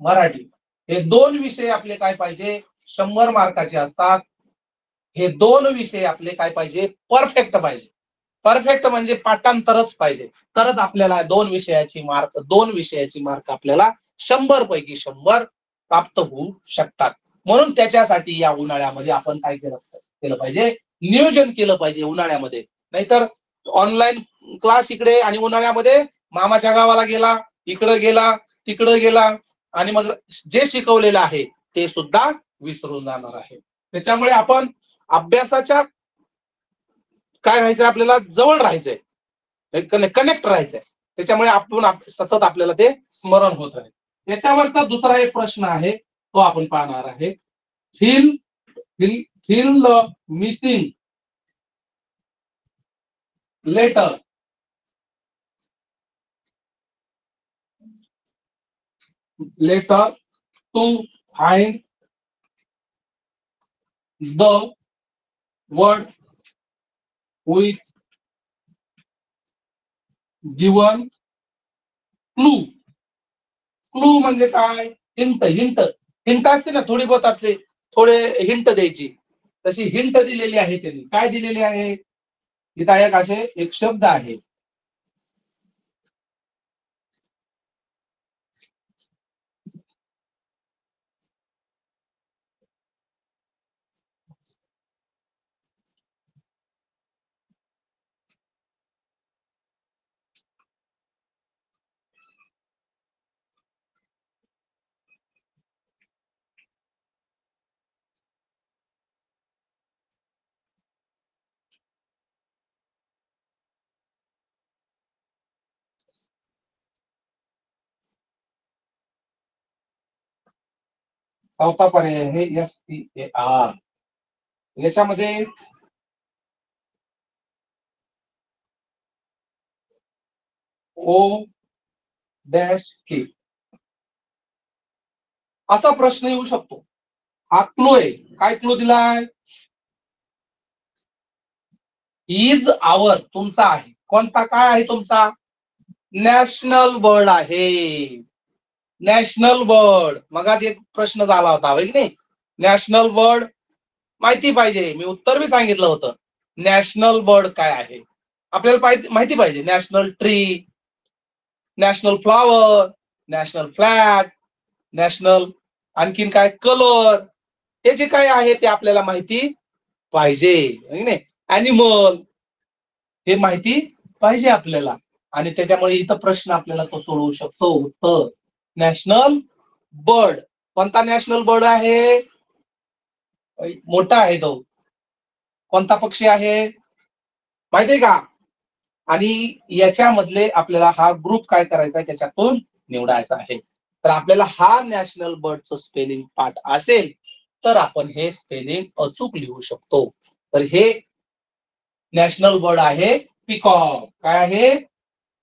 मराठी. हे दोन विषय आपले काय पाहिजे? शंभर मार्काचे असतात. हे दोन विषय आपले काय पाहिजे? परफेक्ट पाहिजे. परफेक्ट म्हणजे पाठांतरच पाहिजे. तरच आपल्याला दोन विषयाची मार्क दोन विषयाची मार्क आपल्याला शंभर पैकी शंभर प्राप्त होऊ शकतात. म्हणून त्याच्यासाठी या उन्हाळ्यामध्ये आपण काय केलं केलं पाहिजे? नियोजन केलं पाहिजे उन्हाळ्यामध्ये. नाहीतर ऑनलाईन क्लास इकडे आणि उन्हाळ्यामध्ये मामाच्या गावाला गेला इकडं गेला तिकडं गेला आणि मग जे शिकवलेलं आहे ते सुद्धा विसरून जाणार आहे. त्याच्यामुळे आपण अभ्यासाच्या काय राहायचंय आपल्याला? जवळ राहायचंय. कनेक्ट राहायचंय. त्याच्यामुळे आपण सतत आपल्याला ते स्मरण होत राहील याच्यावरचा दुसरा एक प्रश्न आहे तो आपण पाहणार आहे. Fill fill the missing letter letter to find the word with given clue clue म्हणजे काय? हिंट हिंट हिंट असते ना थोडी बहुत असते थोडे हिंट द्यायची. तशी हिंट दिलेली आहे त्यांनी. काय दिलेली आहे? इथं एक असे? एक शब्द आहे. चौथा पर्याय आहे एस सी ए आर याच्यामध्ये ओ डॅश के असा प्रश्न येऊ शकतो. हा क्लो आहे. काय क्लो दिलाय? इज आवर तुमचा आहे. कोणता? काय आहे तुमचा? नॅशनल वर्ड आहे. नॅशनल बर्ड मगाच एक प्रश्न झाला होता की नाही? नॅशनल बर्ड माहिती पाहिजे. मी उत्तर बी सांगितलं होतं. नॅशनल बर्ड काय आहे? आपल्याला माहिती पाहिजे. National tree national flower national flag national आणखीन काय? कलर. हे जे काय आहे ते आपल्याला माहिती पाहिजे. नाही? अॅनिमल हे माहिती पाहिजे आपल्याला. आणि त्याच्यामुळे इथं प्रश्न आपल्याला तो सोडवू शकतो. उत्तर. National bird. कोणता नॅशनल बर्ड आहे? मोठा आहे तो. कोणता पक्षी आहे? माहितीये का? आणि याच्यामधले आपल्याला हा ग्रुप काय करायचा आहे त्याच्यातून निवडायचा आहे. तर आपल्याला हा नॅशनल बर्डचं स्पेलिंग पाठ असेल तर आपण हे स्पेलिंग अचूक लिहू शकतो. तर हे नॅशनल बर्ड आहे पिकॉक. काय आहे?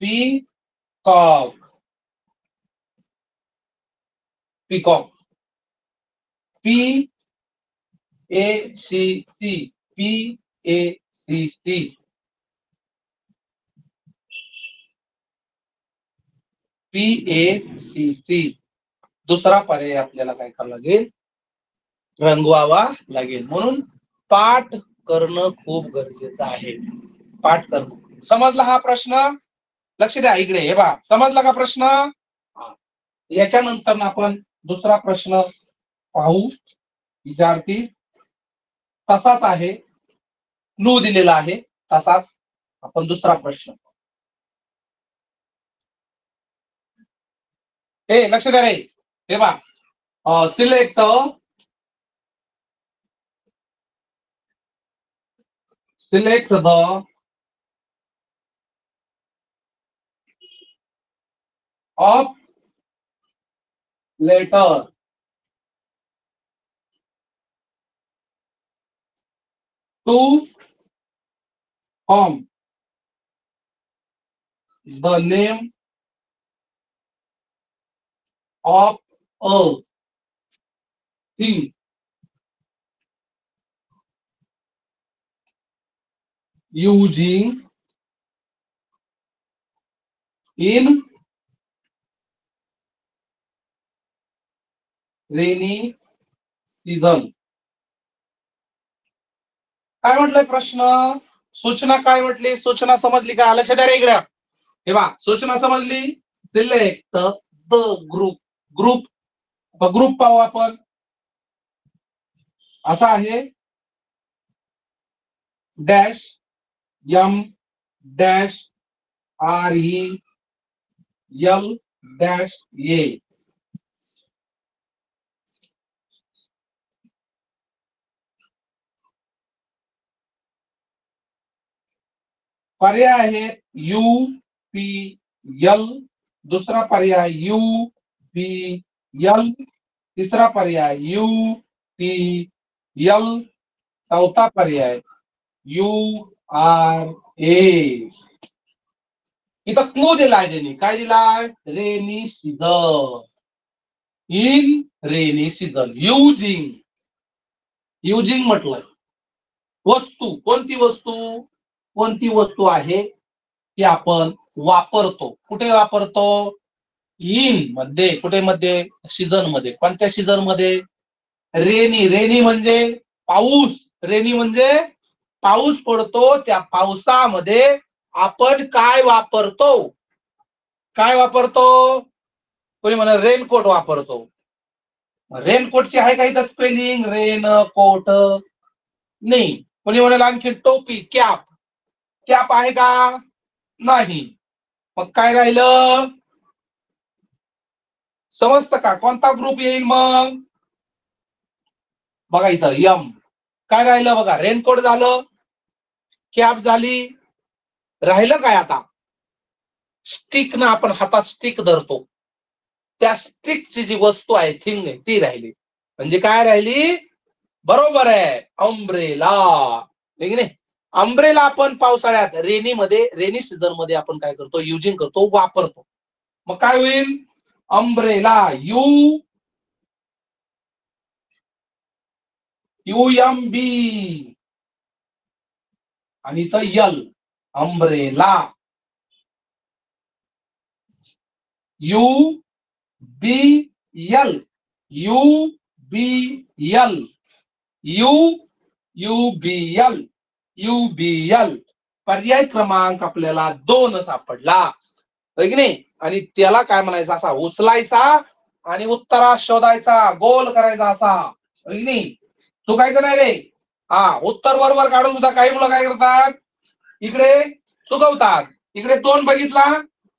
Peacock. Peacock P A C C P A C C P A C C दुसरा पर्याय आपल्याला काय करावं लागेल? रंगवावा लागेल. म्हणून पाठ करणं खूप गरजेचं आहे. पाठ करणं. समजला हा प्रश्न? लक्ष द्या इकडे. हे बा समजला का प्रश्न? याच्यानंतर आपण दुसरा प्रश्न पाहू. विद्यार्थी, तसाच आहे. क्लू दिलेला आहे. तसाच आपण दुसरा प्रश्न. हे लक्ष द्या रे. हे बा select select the of letter to form the name of a thing using in rainy season. काय म्हटलंय प्रश्न? सूचना काय म्हटली? सूचना समजली का? लक्ष द्या रे हे बा सूचना समजली? Select the group group group पाहू आपण. असा आहे dash M dash R E L dash A पर्याय आहेत यू पी यल दुसरा पर्याय यू पी यल तिसरा पर्याय यू पी यल चौथा पर्याय यू आर ए इथं क्लू दिलाय त्यांनी. दिलाय? Rainy season in rainy season using using म्हटलंय. वस्तू. कोणती वस्तू? कोणती वस्तू आहे की आपण वापरतो. कुठे वापरतो? इनमध्ये कुठे मध्ये? सीझनमध्ये. कोणत्या सीझनमध्ये? रेनी. रेनी म्हणजे पाऊस. रेनी म्हणजे पाऊस पडतो. त्या पावसामध्ये आपण काय वापरतो? काय वापरतो? कोणी म्हणा रेनकोट वापरतो. रेनकोटची आहे काही तर स्पेलिंग रेन कोट नाही. कोणी म्हणाल आणखी टोपी कॅप कॅप आहे का? नाही. मग काय राहिलं? समजतं का? कोणता ग्रुप येईल मग? बघा इथं यम काय राहिलं बघा? रेनकोट झालं. कॅप झाली. राहिलं काय आता? स्टिक ना आपण हातात स्टिक धरतो. त्या स्टिकची जी वस्तू आहे थिंग आहे ती राहिली. म्हणजे काय राहिली? बरोबर आहे. अम्ब्रेला की नाही? अम्ब्रेला आपण पावसाळ्यात रेनीमध्ये रेनी सीझनमध्ये आपण काय करतो? युजिंग करतो वापरतो. मग काय होईल? Umbrella U U M B आणि इथं L umbrella U B L U B L U U B L U B L पर्याय क्रमांक आपल्याला दोन सापडला. की नाही? आणि त्याला काय म्हणायचं असा? उचलायचा आणि उत्तरा शोधायचा. गोल करायचा असा. होय की नाही? चुकायचं नाही रे. हा उत्तर बरोबर काढून सुद्धा काही मुलं काय करतात? इकडे चुकवतात. इकडे दोन बघितला.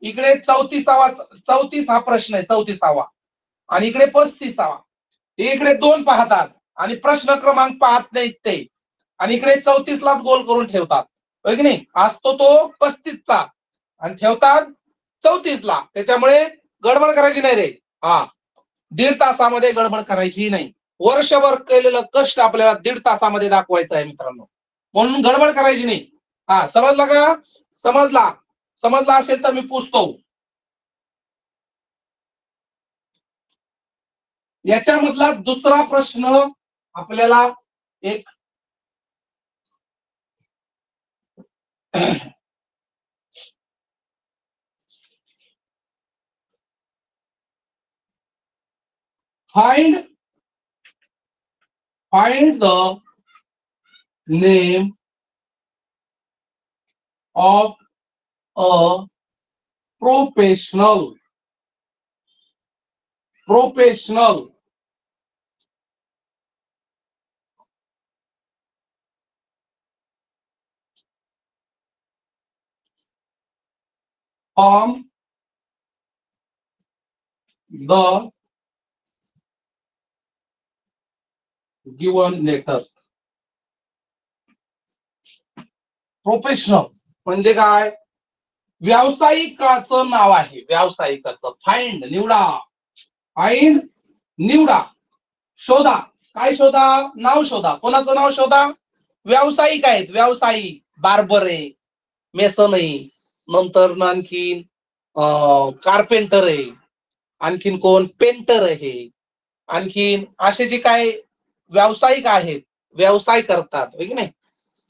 इकडे चौतीसावा चौतीस हा प्रश्न आहे चौतीसावा. आणि इकडे पस्तीसावा. इकडे दोन पाहतात. आणि प्रश्न क्रमांक पाहत नाहीत ते. आणि इकडे चौतीस ला गोल करून ठेवतात. की नाही? असतो तो पस्तीसचा. आणि ठेवतात चौतीसला त्याच्यामुळे गडबड करायची नाही रे. हा. दीड तासामध्ये गडबड करायची नाही. वर्षभर केलेलं कष्ट आपल्याला दीड तासामध्ये दाखवायचं आहे मित्रांनो. म्हणून गडबड करायची नाही. हा समजला का? समजला. समजला असेल तर मी पुसतो. याच्यामधला दुसरा प्रश्न आपल्याला एक find find the name of a professional. Professional from the given letter professional म्हणजे काय? व्यावसायिकाचं नाव आहे. व्यावसायिकाचं. फाइंड निवडा. फाइंड निवडा. शोधा. काय शोधा? नाव शोधा. कोणाचं नाव शोधा? व्यावसायिक आहेत. व्यावसायिक. बार्बर. आहे मेसन आहे नंतर आणखीन कार्पेंटर आहे. आणखीन कोण? पेंटर आहे. आणखीन असे जे काय व्यावसायिक आहेत व्यवसाय करतात की नाही?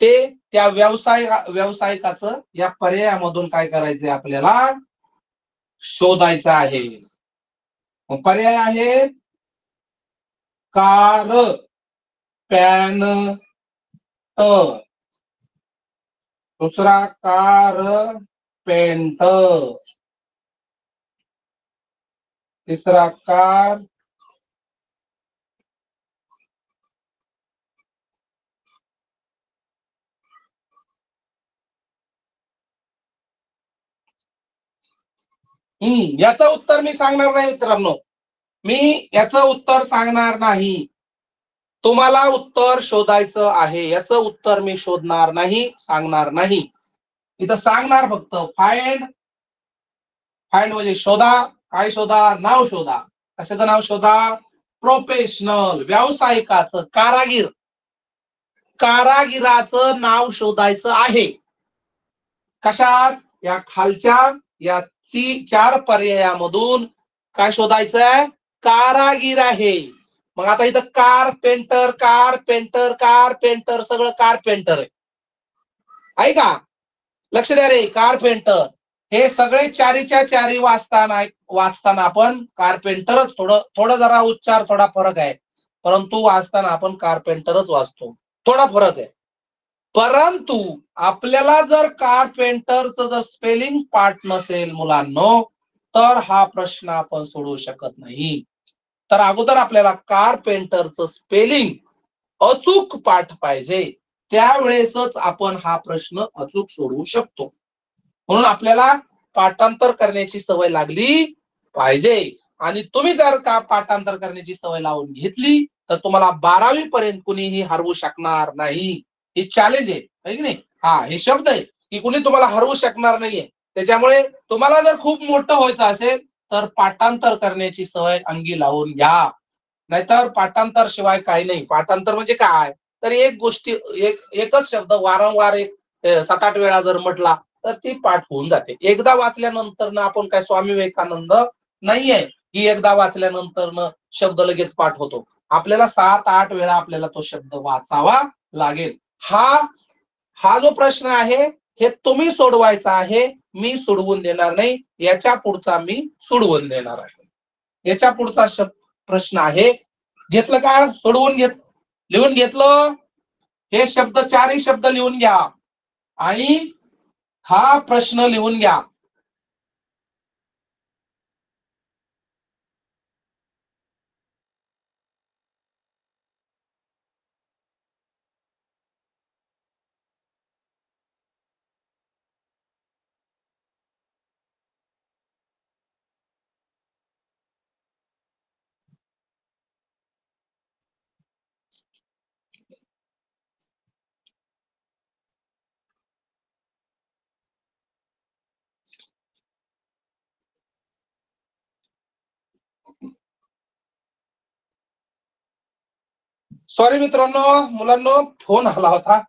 ते त्या व्यवसाय व्यावसायिकाचं या पर्यायामधून काय करायचंय आपल्याला? शोधायचं आहे. पर्याय आहे कार पॅन दुसरा कार पेंट. तिसरा कार हम्म याचं उत्तर मी सांगणार नाही मित्रांनो. मी याचं उत्तर सांगणार नाही. तुम्हाला उत्तर शोधायचं आहे. याचं उत्तर मी शोधणार नाही सांगणार नाही. इथं सांगणार फक्त फाइंड फाइंड म्हणजे शोधा काय शोधा? नाव शोधा. कशाचं नाव शोधा? प्रोफेशनल व्यावसायिकाचं कारागीर. कारागिराचं नाव शोधायचं आहे. कशात? या खालच्या या ती चार पर्यायामधून काय शोधायचंय? कारागीर आहे. मग आता इथं car painter car painter car painter सगळं कार पेंटर आहे. आहे का? लक्ष द्या रे कारपेंटर हे सगळे चारीच्या चारी वाचताना वाचताना आपण कारपेंटरच थोडं थोडं जरा उच्चार थोडा फरक आहे. परंतु वाचताना आपण कारपेंटरच वाचतो. थोडा फरक आहे. परंतु आपल्याला जर कारपेंटरचं जर स्पेलिंग पार्ट नसेल मुलांनो तर हा प्रश्न आपण सोडवू शकत नाही. तर अगोदर आपल्याला कारपेंटरचं स्पेलिंग अचूक पाठ पाहिजे. त्यावेळेसच आपण हा प्रश्न अचूक सोडवू शकतो. म्हणून आपल्याला पाठांतर करण्याची सवय लागली पाहिजे. आणि तुम्ही जर का पाठांतर करण्याची सवय लावून घेतली तर तुम्हाला बारावी पर्यंत कुणीही हरवू शकणार नाही. हे चॅलेंज आहे की नाही? हा हे शब्द आहे की कुणी तुम्हाला हरवू शकणार नाहीये. त्याच्यामुळे तुम्हाला जर खूप मोठं व्हायचं असेल तर पाठांतर करण्याची सवय अंगी लावून घ्या. नाहीतर पाठांतर शिवाय काही नाही. पाठांतर म्हणजे काय? तर एक गोष्टी एक एकच शब्द वारंवार एक सात आठ वेळा जर म्हटला तर ती पाठ होऊन जाते. एकदा वाचल्यानंतर ना आपण काय स्वामी विवेकानंद नाहीये की एकदा वाचल्यानंतर न शब्द लगेच पाठ होतो. आपल्याला सात आठ वेळा आपल्याला तो शब्द वाचावा लागेल. हा हा जो प्रश्न आहे हे तुम्ही सोडवायचा आहे मी सोडवून देणार नाही याच्या पुढचा मी सोडवून देणार आहे. याच्या पुढचा शब्द प्रश्न आहे घेतलं का? सोडवून घेत लिहून घेतलं? हे शब्द चारही शब्द लिहून घ्या. आणि हा प्रश्न लिहून घ्या. सॉरी मित्रांनो मुलांनो फोन आला होता.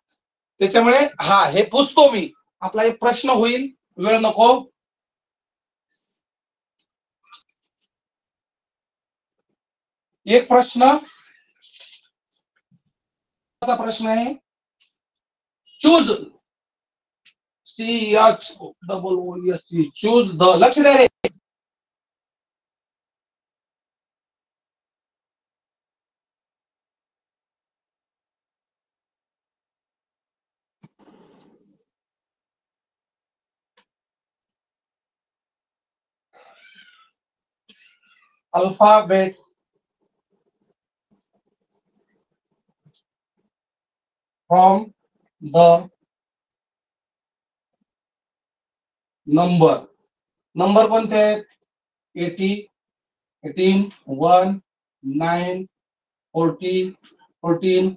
त्याच्यामुळे हा हे पुसतो मी. आपला एक प्रश्न होईल. वेळ नको. एक प्रश्न. प्रश्न आहे. Choose C H double O S C choose the लक्ष द्या रे. Alphabet. From the number. Number कोणते आहेत eighty eighteen one nine forty fourteen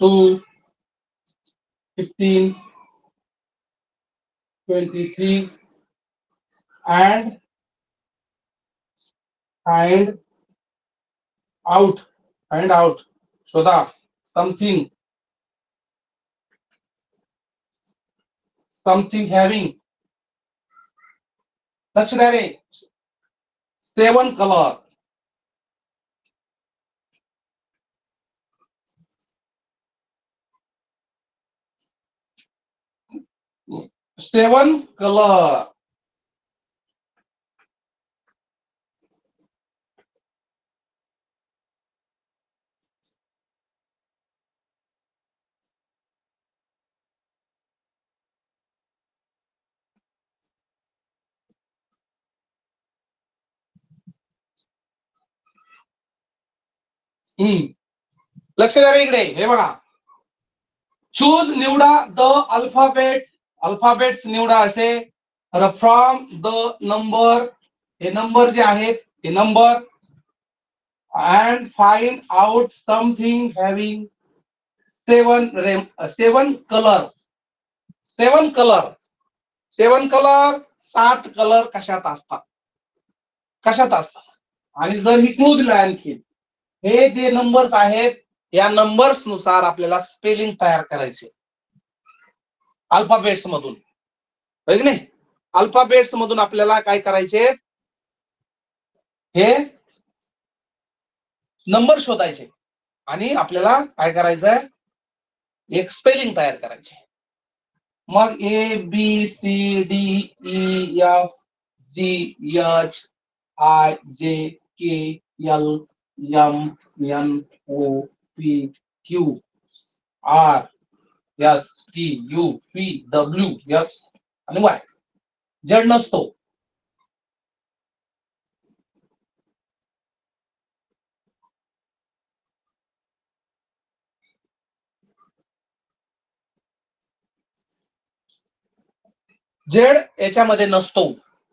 two fifteen twenty three and find out find out शोधा something something having लक्ष द्या रे सेवन colour seven colour हम्म. लक्ष द्या इकडे. हे बघा. चूज निवडा द अल्फाबेट अल्फाबेट निवडा असे. फ्रॉम द नंबर हे नंबर जे आहेत हे number and find out something having seven seven colour seven colour seven colour सात कलर कशात असतात? कशात असतात? आणि जर मी क्लू दिला आणखी हे जे नंबर्स आहेत या नंबर्सनुसार आपल्याला स्पेलिंग तयार करायचे. अल्फाबेट्स मधून. की नाही? अल्फाबेट्स मधून आपल्याला काय करायचे? हे नंबर शोधायचे. आणि आपल्याला काय करायचंय? एक स्पेलिंग तयार करायचे. मग A B C D E F G H I J K L M N O P Q R S T U P W X आणि वाय. झेड नसतो. झेड याच्यामध्ये नसतो.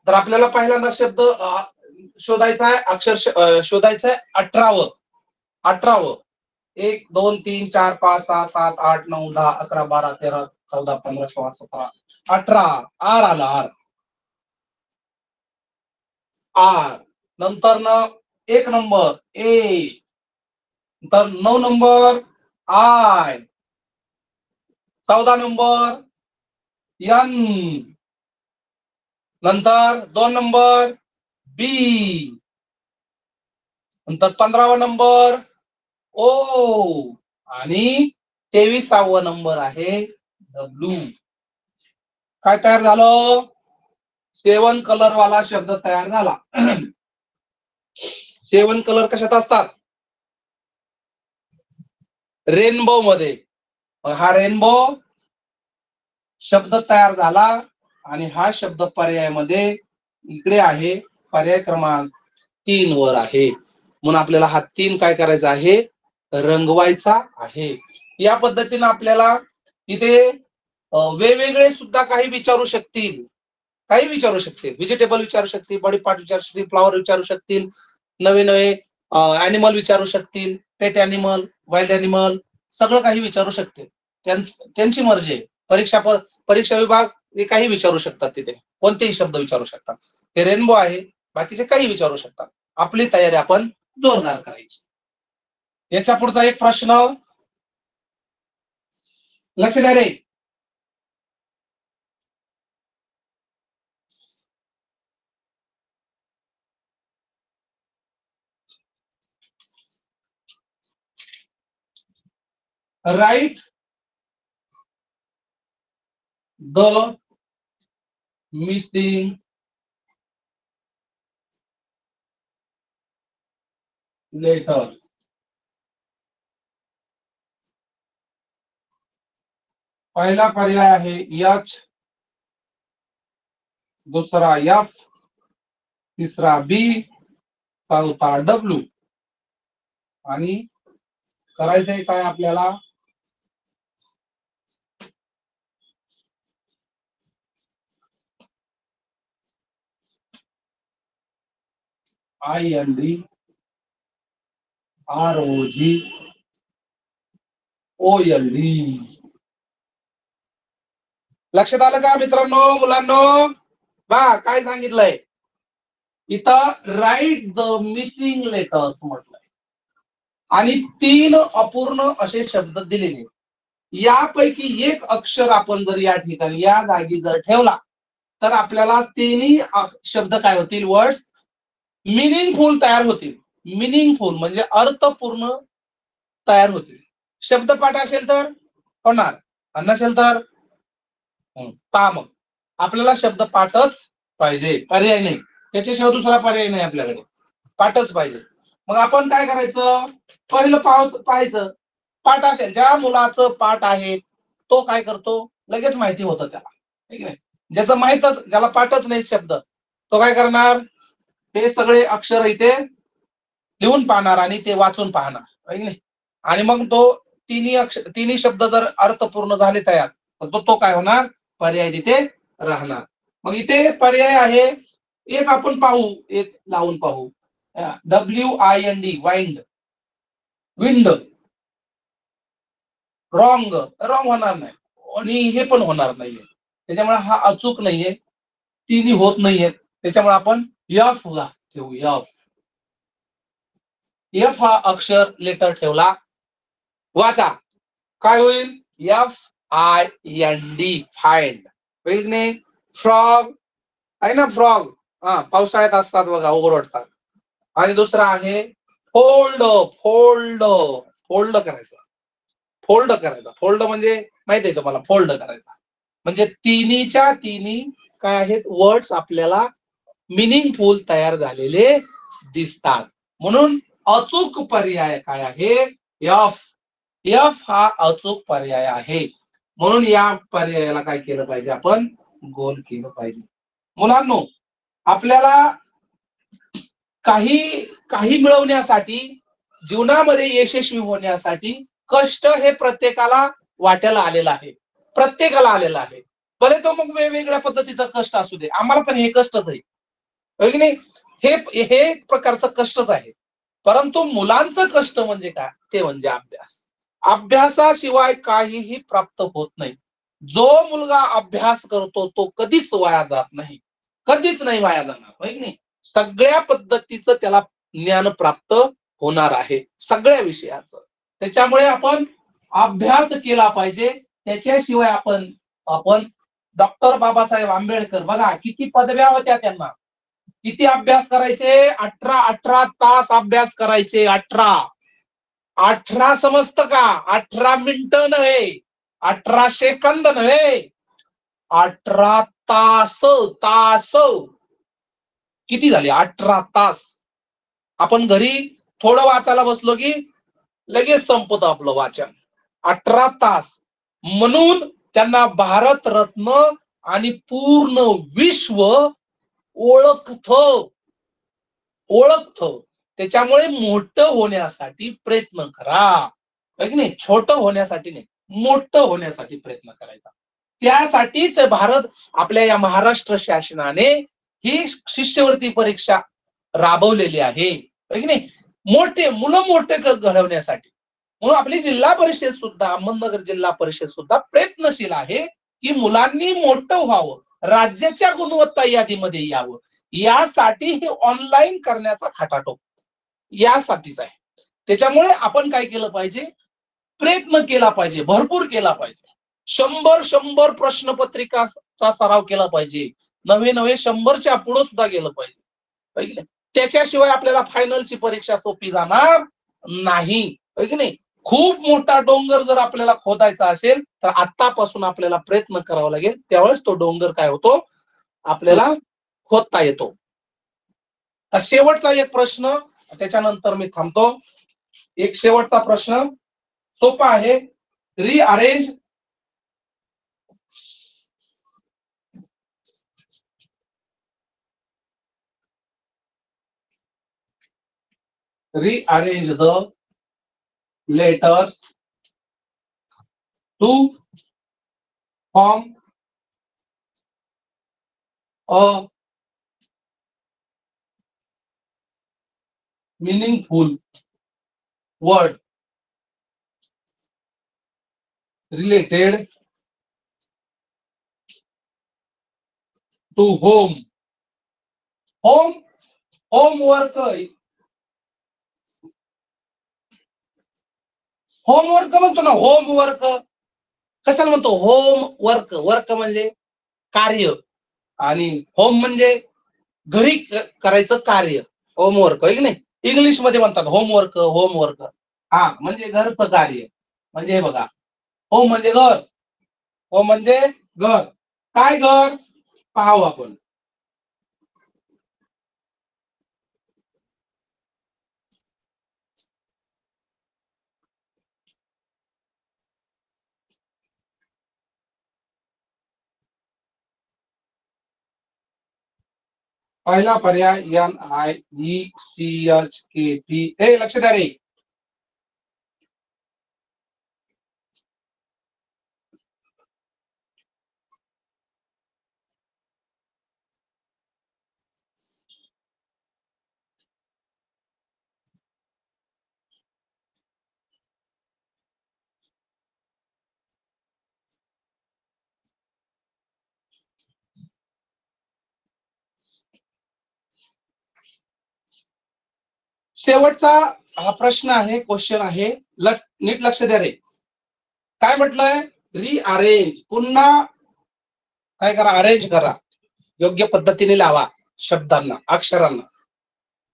तर आपल्याला पहिल्यांदा शब्द शोधायचं आहे अक्षर शोधायचं आहे अठरावं. अठरावं. एक दोन तीन चार पाच सहा सात आठ नऊ दहा अकरा बारा तेरा चौदा पंधरा सोळा सतरा अठरा. आर आला आर. आर. नंतर न एक नंबर. ए. नंतर नऊ नंबर. आय. चौदा नंबर. एन नंतर दोन नंबर. बी. नंतर पंधरावा नंबर ओ. आणि तेवीसावा नंबर आहे डब्ल्यू काय तयार झालं? सेवन कलर वाला शब्द तयार झाला. सेवन कलर कशात असतात? रेनबो मध्ये. हा रेनबो शब्द तयार झाला आणि हा शब्द पर्यायामध्ये इकडे आहे. पर्याय क्रमांक तीन वर आहे. म्हणून आपल्याला हा तीन काय करायचा आहे? रंगवायचा आहे. या पद्धतीने आपल्याला इथे वेगवेगळे सुद्धा काही विचारू शकतील. काही विचारू शकतील. व्हेजिटेबल विचारू शकतील बॉडी पार्ट विचारू शकतील फ्लॉवर विचारू शकतील नवे नवे अॅनिमल विचारू शकतील पेट अॅनिमल वाईल्ड अॅनिमल सगळं काही विचारू शकतील. त्यांची मर्जी आहे. परीक्षा परीक्षा विभाग हे काही विचारू शकतात तिथे. कोणतेही शब्द विचारू शकतात. हे रेनबो आहे. बाकीचे काही विचारू शकतात आपली तयारी आपण जोरदार करायची. याच्या पुढचा एक प्रश्न. लक्ष द्या रे. Right the missing letter. पहिला पर्याय आहे एच दुसरा एफ तिसरा बी. चौथा डब्ल्यू आणि करायचंय काय आपल्याला? I N D R O G O L D लक्षात आलं का मित्रांनो मुलांनो? बा काय सांगितलंय? इथं राईट द मिसिंग लेटर्स म्हटलंय. आणि तीन अपूर्ण असे शब्द दिलेले. यापैकी एक अक्षर आपण जर या ठिकाणी या जागी जर ठेवला तर आपल्याला तिन्ही शब्द काय होतील? वर्ड्स मिनिंगफुल तयार होतील. मिनिंगफुल म्हणजे अर्थपूर्ण तयार होतील शब्दपाठ असेल तर होणार. आणि नसेल तर पा पहा मग आपल्याला शब्द पाठच पाहिजे. पर्याय नाही. त्याच्याशिवाय दुसरा पर्याय नाही आपल्याकडे. पाठच पाहिजे. मग आपण काय करायचं? पहिलं पाव पाहायचं. पाठ असेल. ज्या मुलाचं पाठ आहे तो काय करतो? लगेच माहिती होतं त्याला. ठीक आहे? ज्याचं माहीतच ज्याला पाठच नाही शब्द तो काय करणार? ते सगळे अक्षर इथे लिहून पाहणार आणि ते वाचून पाहणार. नाही? आणि मग तो तिन्ही अक्ष तिन्ही शब्द जर अर्थपूर्ण झाले तयार तर तो तो काय होणार? पर्याय तिथे राहणार. मग इथे पर्याय आहे एक आपण पाहू एक लावून पाहू. W I N D wind wind wrong wrong होणार नाही. आणि हे पण होणार नाहीये. त्याच्यामुळे हा अचूक नाहीये. तिन्ही होत नाहीये त्याच्यामुळे आपण यफ ला ठेवू यफ एफ हा अक्षर लेटर ठेवला. वाचा. काय होईल? F I N D find होईल नाही? फ्रॉग आहे ना फ्रॉग हा पावसाळ्यात असतात बघा ओरडतात. आणि दुसरा आहे फोल्ड फोल्ड फोल्ड करायचं. फोल्ड करायचा. फोल्ड म्हणजे माहिती आहे तुम्हाला फोल्ड करायचा. म्हणजे तिन्हीच्या तिन्ही काय आहेत? वर्ड्स आपल्याला मिनिंगफुल तयार झालेले दिसतात. म्हणून अचूक पर्याय काय आहे? एफ एफ हा अचूक पर्याय आहे. म्हणून या पर्यायाला काय केलं पाहिजे आपण? गोल केलं पाहिजे. मुलांनो आपल्याला काही काही मिळवण्यासाठी जीवनामध्ये यशस्वी होण्यासाठी कष्ट हे प्रत्येकाला वाट्याला आलेलं आहे. प्रत्येकाला आलेलं आहे. भले तो मग वेगवेगळ्या पद्धतीचा कष्ट असू दे. आम्हाला पण हे कष्टच आहे. की नाही? हे हे एक प्रकारचं कष्टच आहे. परंतु मुलांचं कष्ट म्हणजे काय? ते म्हणजे अभ्यास. अभ्यासाशिवाय काहीही प्राप्त होत नाही. जो मुलगा अभ्यास करतो तो कधीच वाया जात नाही. कधीच नाही वाया जाणार नाही? सगळ्या पद्धतीचं त्याला ज्ञान प्राप्त होणार आहे. सगळ्या विषयाचं. त्याच्यामुळे आपण अभ्यास केला पाहिजे. त्याच्याशिवाय आपण आपण डॉक्टर बाबासाहेब आंबेडकर बघा किती पदव्या होत्या त्यांना. किती अभ्यास करायचे? अठरा अठरा तास अभ्यास करायचे अठरा. अठरा समजत का? अठरा मिनिट नव्हे. अठरा सेकंद नव्हे. अठरा तास तास. किती झाले? अठरा तास. आपण घरी थोडं वाचायला बसलो की लगेच संपत आपलं वाचन. अठरा तास. म्हणून त्यांना भारत रत्न आणि पूर्ण विश्व ओळखत. ओळखत. त्याच्यामुळे मोठं होण्यासाठी प्रयत्न करा. की नाही? छोट होण्यासाठी नाही. मोठं होण्यासाठी प्रयत्न करायचा. त्यासाठीच भारत आपल्या या महाराष्ट्र शासनाने ही शिष्यवृत्ती परीक्षा राबवलेली आहे. की नाही? मोठे मुलं मोठे घडवण्यासाठी. म्हणून आपली जिल्हा परिषद सुद्धा अहमदनगर जिल्हा परिषद सुद्धा प्रयत्नशील आहे की मुलांनी मोठं व्हावं. राज्याच्या गुणवत्ता यादीमध्ये यावं. यासाठी हे ऑनलाईन करण्याचा खटाटोप. यासाठीच आहे. त्याच्यामुळे आपण काय केलं पाहिजे? प्रयत्न केला पाहिजे. भरपूर केला पाहिजे. शंभर शंभर प्रश्नपत्रिकाचा सराव केला पाहिजे. नवे नवे शंभरच्या पुढे सुद्धा गेलं पाहिजे. त्याच्याशिवाय आपल्याला फायनलची परीक्षा सोपी जाणार नाही. की नाही? खूप मोठा डोंगर जर आपल्याला खोदायचा असेल तर आतापासून आपल्याला प्रयत्न करावा लागेल. त्यावेळेस तो डोंगर काय होतो? आपल्याला खोदता येतो. तर शेवटचा एक प्रश्न त्याच्यानंतर मी थांबतो. एक शेवटचा प्रश्न सोपा आहे. Rearrange rearrange the letters to form a meaningful word related to home home homework homework म्हणतो ना होमवर्क कशाला म्हणतो? होम वर्क वर्क म्हणजे कार्य. आणि होम म्हणजे घरी करायचं कार्य. होमवर्क की नाही? इंग्लिशमध्ये म्हणतात होमवर्क होमवर्क हा म्हणजे घरचं कार्य. म्हणजे हे बघा होम म्हणजे घर. होम म्हणजे घर. काय घर? पाहू आपण. पहिला पर्याय N I E C H K T A लक्ष द्या रे. शेवटचा हा प्रश्न आहे क्वेश्चन आहे. लक्ष नीट लक्ष द्या रे. काय म्हटलंय? रिअरेंज पुन्हा काय करा? अरेंज करा. योग्य पद्धतीने लावा शब्दांना अक्षरांना.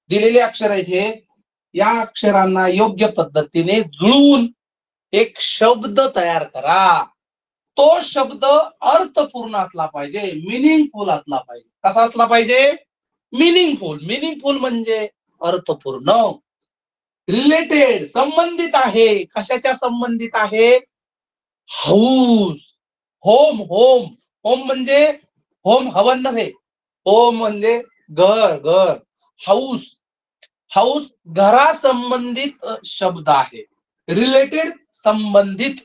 दिलेले अक्षर आहेत हे. या अक्षरांना योग्य पद्धतीने जुळवून एक शब्द तयार करा. तो शब्द अर्थपूर्ण असला पाहिजे मिनिंगफुल असला पाहिजे. कसा असला पाहिजे? मिनिंगफुल मिनिंगफुल म्हणजे अर्थपूर्ण. रिलेटेड संबंधित आहे. कशाच्या संबंधित आहे? हाऊस होम होम होम म्हणजे होम हवन नव्हे. होम म्हणजे घर घर. हाऊस हाऊस घरा संबंधित शब्द आहे. रिलेटेड संबंधित.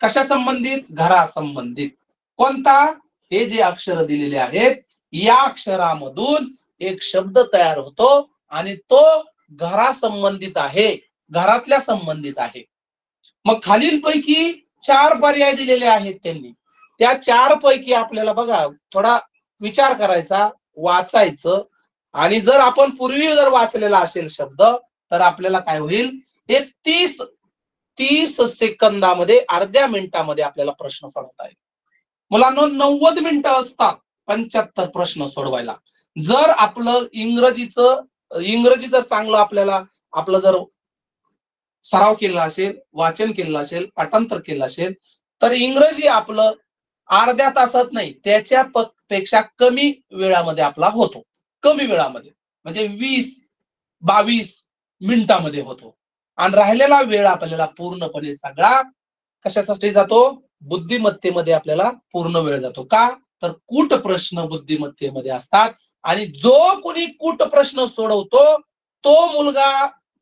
कशा संबंधित? घरा संबंधित कोणता? हे जे अक्षर दिलेले आहेत या अक्षरामधून एक शब्द तयार होतो. आणि तो घरा संबंधित आहे घरातल्या संबंधित आहे. मग खालीलपैकी चार पर्याय दिलेले आहेत त्यांनी. त्या चार पैकी आपल्याला बघा थोडा विचार करायचा वाचायचं. आणि जर आपण पूर्वी जर वाचलेला असेल शब्द तर आपल्याला काय होईल? हे तीस तीस सेकंदामध्ये अर्ध्या मिनिटामध्ये आपल्याला प्रश्न सोडवता येईल. मुलांना नव्वद मिनिटं असतात पंच्याहत्तर प्रश्न सोडवायला. जर आपलं इंग्रजीचं इंग्रजी जर चांगलं आपल्याला आपलं जर सराव केला असेल वाचन केलं असेल पाठांतर केलं असेल तर इंग्रजी आपलं अर्ध्या तासात नाही त्याच्या पेक्षा कमी वेळामध्ये आपला होतो. कमी वेळामध्ये. म्हणजे वीस बावीस मिनिटामध्ये होतो. आणि राहिलेला वेळ आपल्याला पूर्णपणे सगळा कशासाठी जातो? बुद्धिमत्तेमध्ये आपल्याला पूर्ण वेळ जातो. का? तर कूट प्रश्न बुद्धिमत्तेमध्ये असतात. आणि जो कोणी कूट प्रश्न सोडवतो तो मुलगा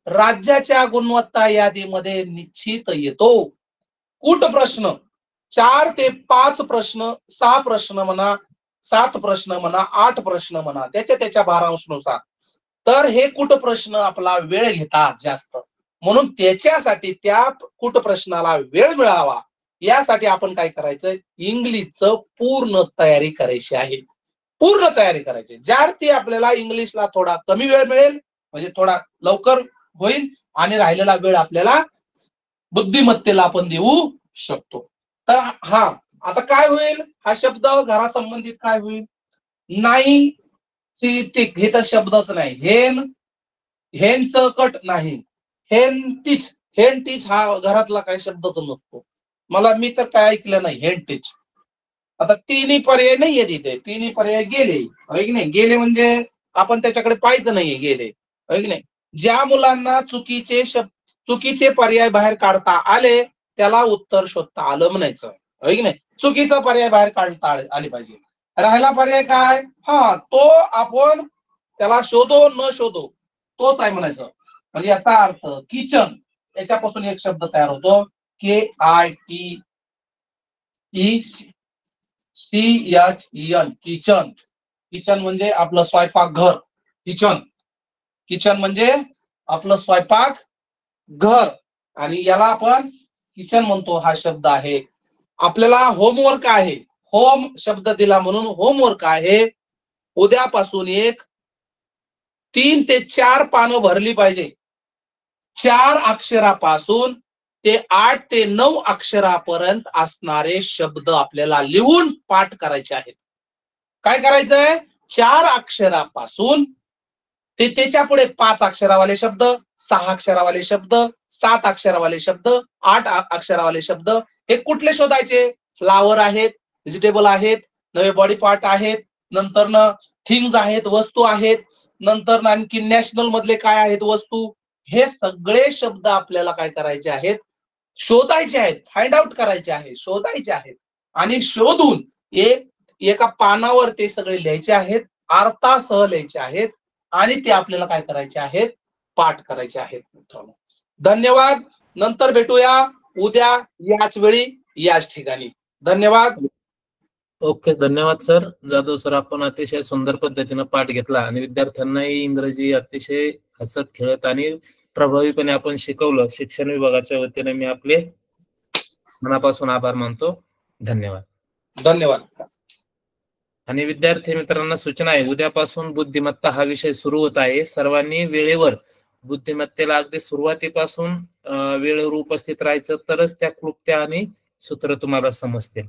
राज्याच्या गुणवत्ता यादीमध्ये निश्चित येतो. कूट प्रश्न चार ते पाच प्रश्न सहा प्रश्न म्हणा सात प्रश्न म्हणा आठ प्रश्न म्हणा त्याच्या त्याच्या भारांशनुसार तर हे कुट प्रश्न आपला वेळ घेतात जास्त. म्हणून त्याच्यासाठी त्या कुट प्रश्नाला वेळ मिळावा. यासाठी आपण काय करायचं इंग्लिशचं पूर्ण तयारी करायची आहे. पूर्ण तयारी करायची. ज्यार्थी आपल्याला इंग्लिशला थोडा कमी वेळ मिळेल म्हणजे थोडा लवकर होईल आणि राहिलेला वेळ आपल्याला बुद्धिमत्तेला आपण देऊ शकतो. तर हा आता काय होईल? हा शब्द घरासंबंधित काय होईल? नाही हे तर शब्दच नाही. हेन हेन कट नाही. हेन टीच हेन टीच हा घरातला काही शब्दच नसतो. मला मी तर काय ऐकलं नाही हेन टीच. आता तिन्ही पर्याय नाहीये तिथे तिन्ही पर्याय गेले. होय की नाही? गेले म्हणजे आपण त्याच्याकडे पाहिजे नाहीये गेले. होय की नाही? ज्या मुलांना चुकीचे शब्द चुकीचे पर्याय बाहेर काढता आले त्याला उत्तर शोधता आलं म्हणायचं. होय की नाही? चुकीचा पर्याय बाहेर काढता आले पाहिजे. राहिला पर्याय काय? हा तो आपण त्याला शोधो न शोधो तोच आहे म्हणायचं. म्हणजे याचा अर्थ किचन याच्यापासून एक शब्द तयार होतो K I T E C H N kitchen. Kitchen म्हणजे आपलं स्वयंपाक घर किचन. किचन म्हणजे आपलं स्वयंपाक घर आणि याला आपण किचन म्हणतो हा शब्द आहे. आपल्याला होमवर्क आहे. होम शब्द दिला म्हणून होमवर्क आहे. उद्यापासून एक तीन ते चार पानं भरली पाहिजे. चार अक्षरापासून ते आठ ते नऊ अक्षरापर्यंत असणारे शब्द आपल्याला लिहून पाठ करायचे आहेत. काय करायचंय? चार अक्षरापासून ते त्याच्या पुढे पाच अक्षरावाले शब्द सहा अक्षरावाले शब्द सात अक्षरावाले शब्द आठ अक्षरावाले शब्द हे कुठले शोधायचे? फ्लावर आहेत व्हेजिटेबल आहेत नवे बॉडी पार्ट आहेत नंतर न थिंग्स आहेत वस्तू आहेत नंतर आणखी नॅशनल मधले काय आहेत वस्तू? हे सगळे शब्द आपल्याला काय करायचे आहेत? शोधायचे आहेत फाइंड आउट करायचे आहेत शोधायचे आहेत. आणि शोधून एक एका पानावर ते सगळे लिहायचे आहेत अर्थासह लिहायचे आहेत आणि ते आपल्याला काय करायचे आहेत पाठ करायचे आहेत मित्रांनो. धन्यवाद. नंतर भेटूया उद्या याच वेळी याच ठिकाणी. धन्यवाद. ओके धन्यवाद सर. जाधव सर आपण अतिशय सुंदर पद्धतीनं पाठ घेतला आणि विद्यार्थ्यांनाही इंग्रजी अतिशय हसत खेळत आणि प्रभावीपणे आपण शिकवलं शिक्षण विभागाच्या वतीने मी आपले मनापासून आभार मानतो. धन्यवाद. धन्यवाद. आणि विद्यार्थी मित्रांना सूचना आहे. उद्यापासून बुद्धिमत्ता हा विषय सुरू होत आहे. सर्वांनी वेळेवर बुद्धिमत्तेला अगदी सुरुवातीपासून वेळेवर उपस्थित राहायचं तरच त्या क्लुप्त्या आणि सूत्र तुम्हाला समजतील.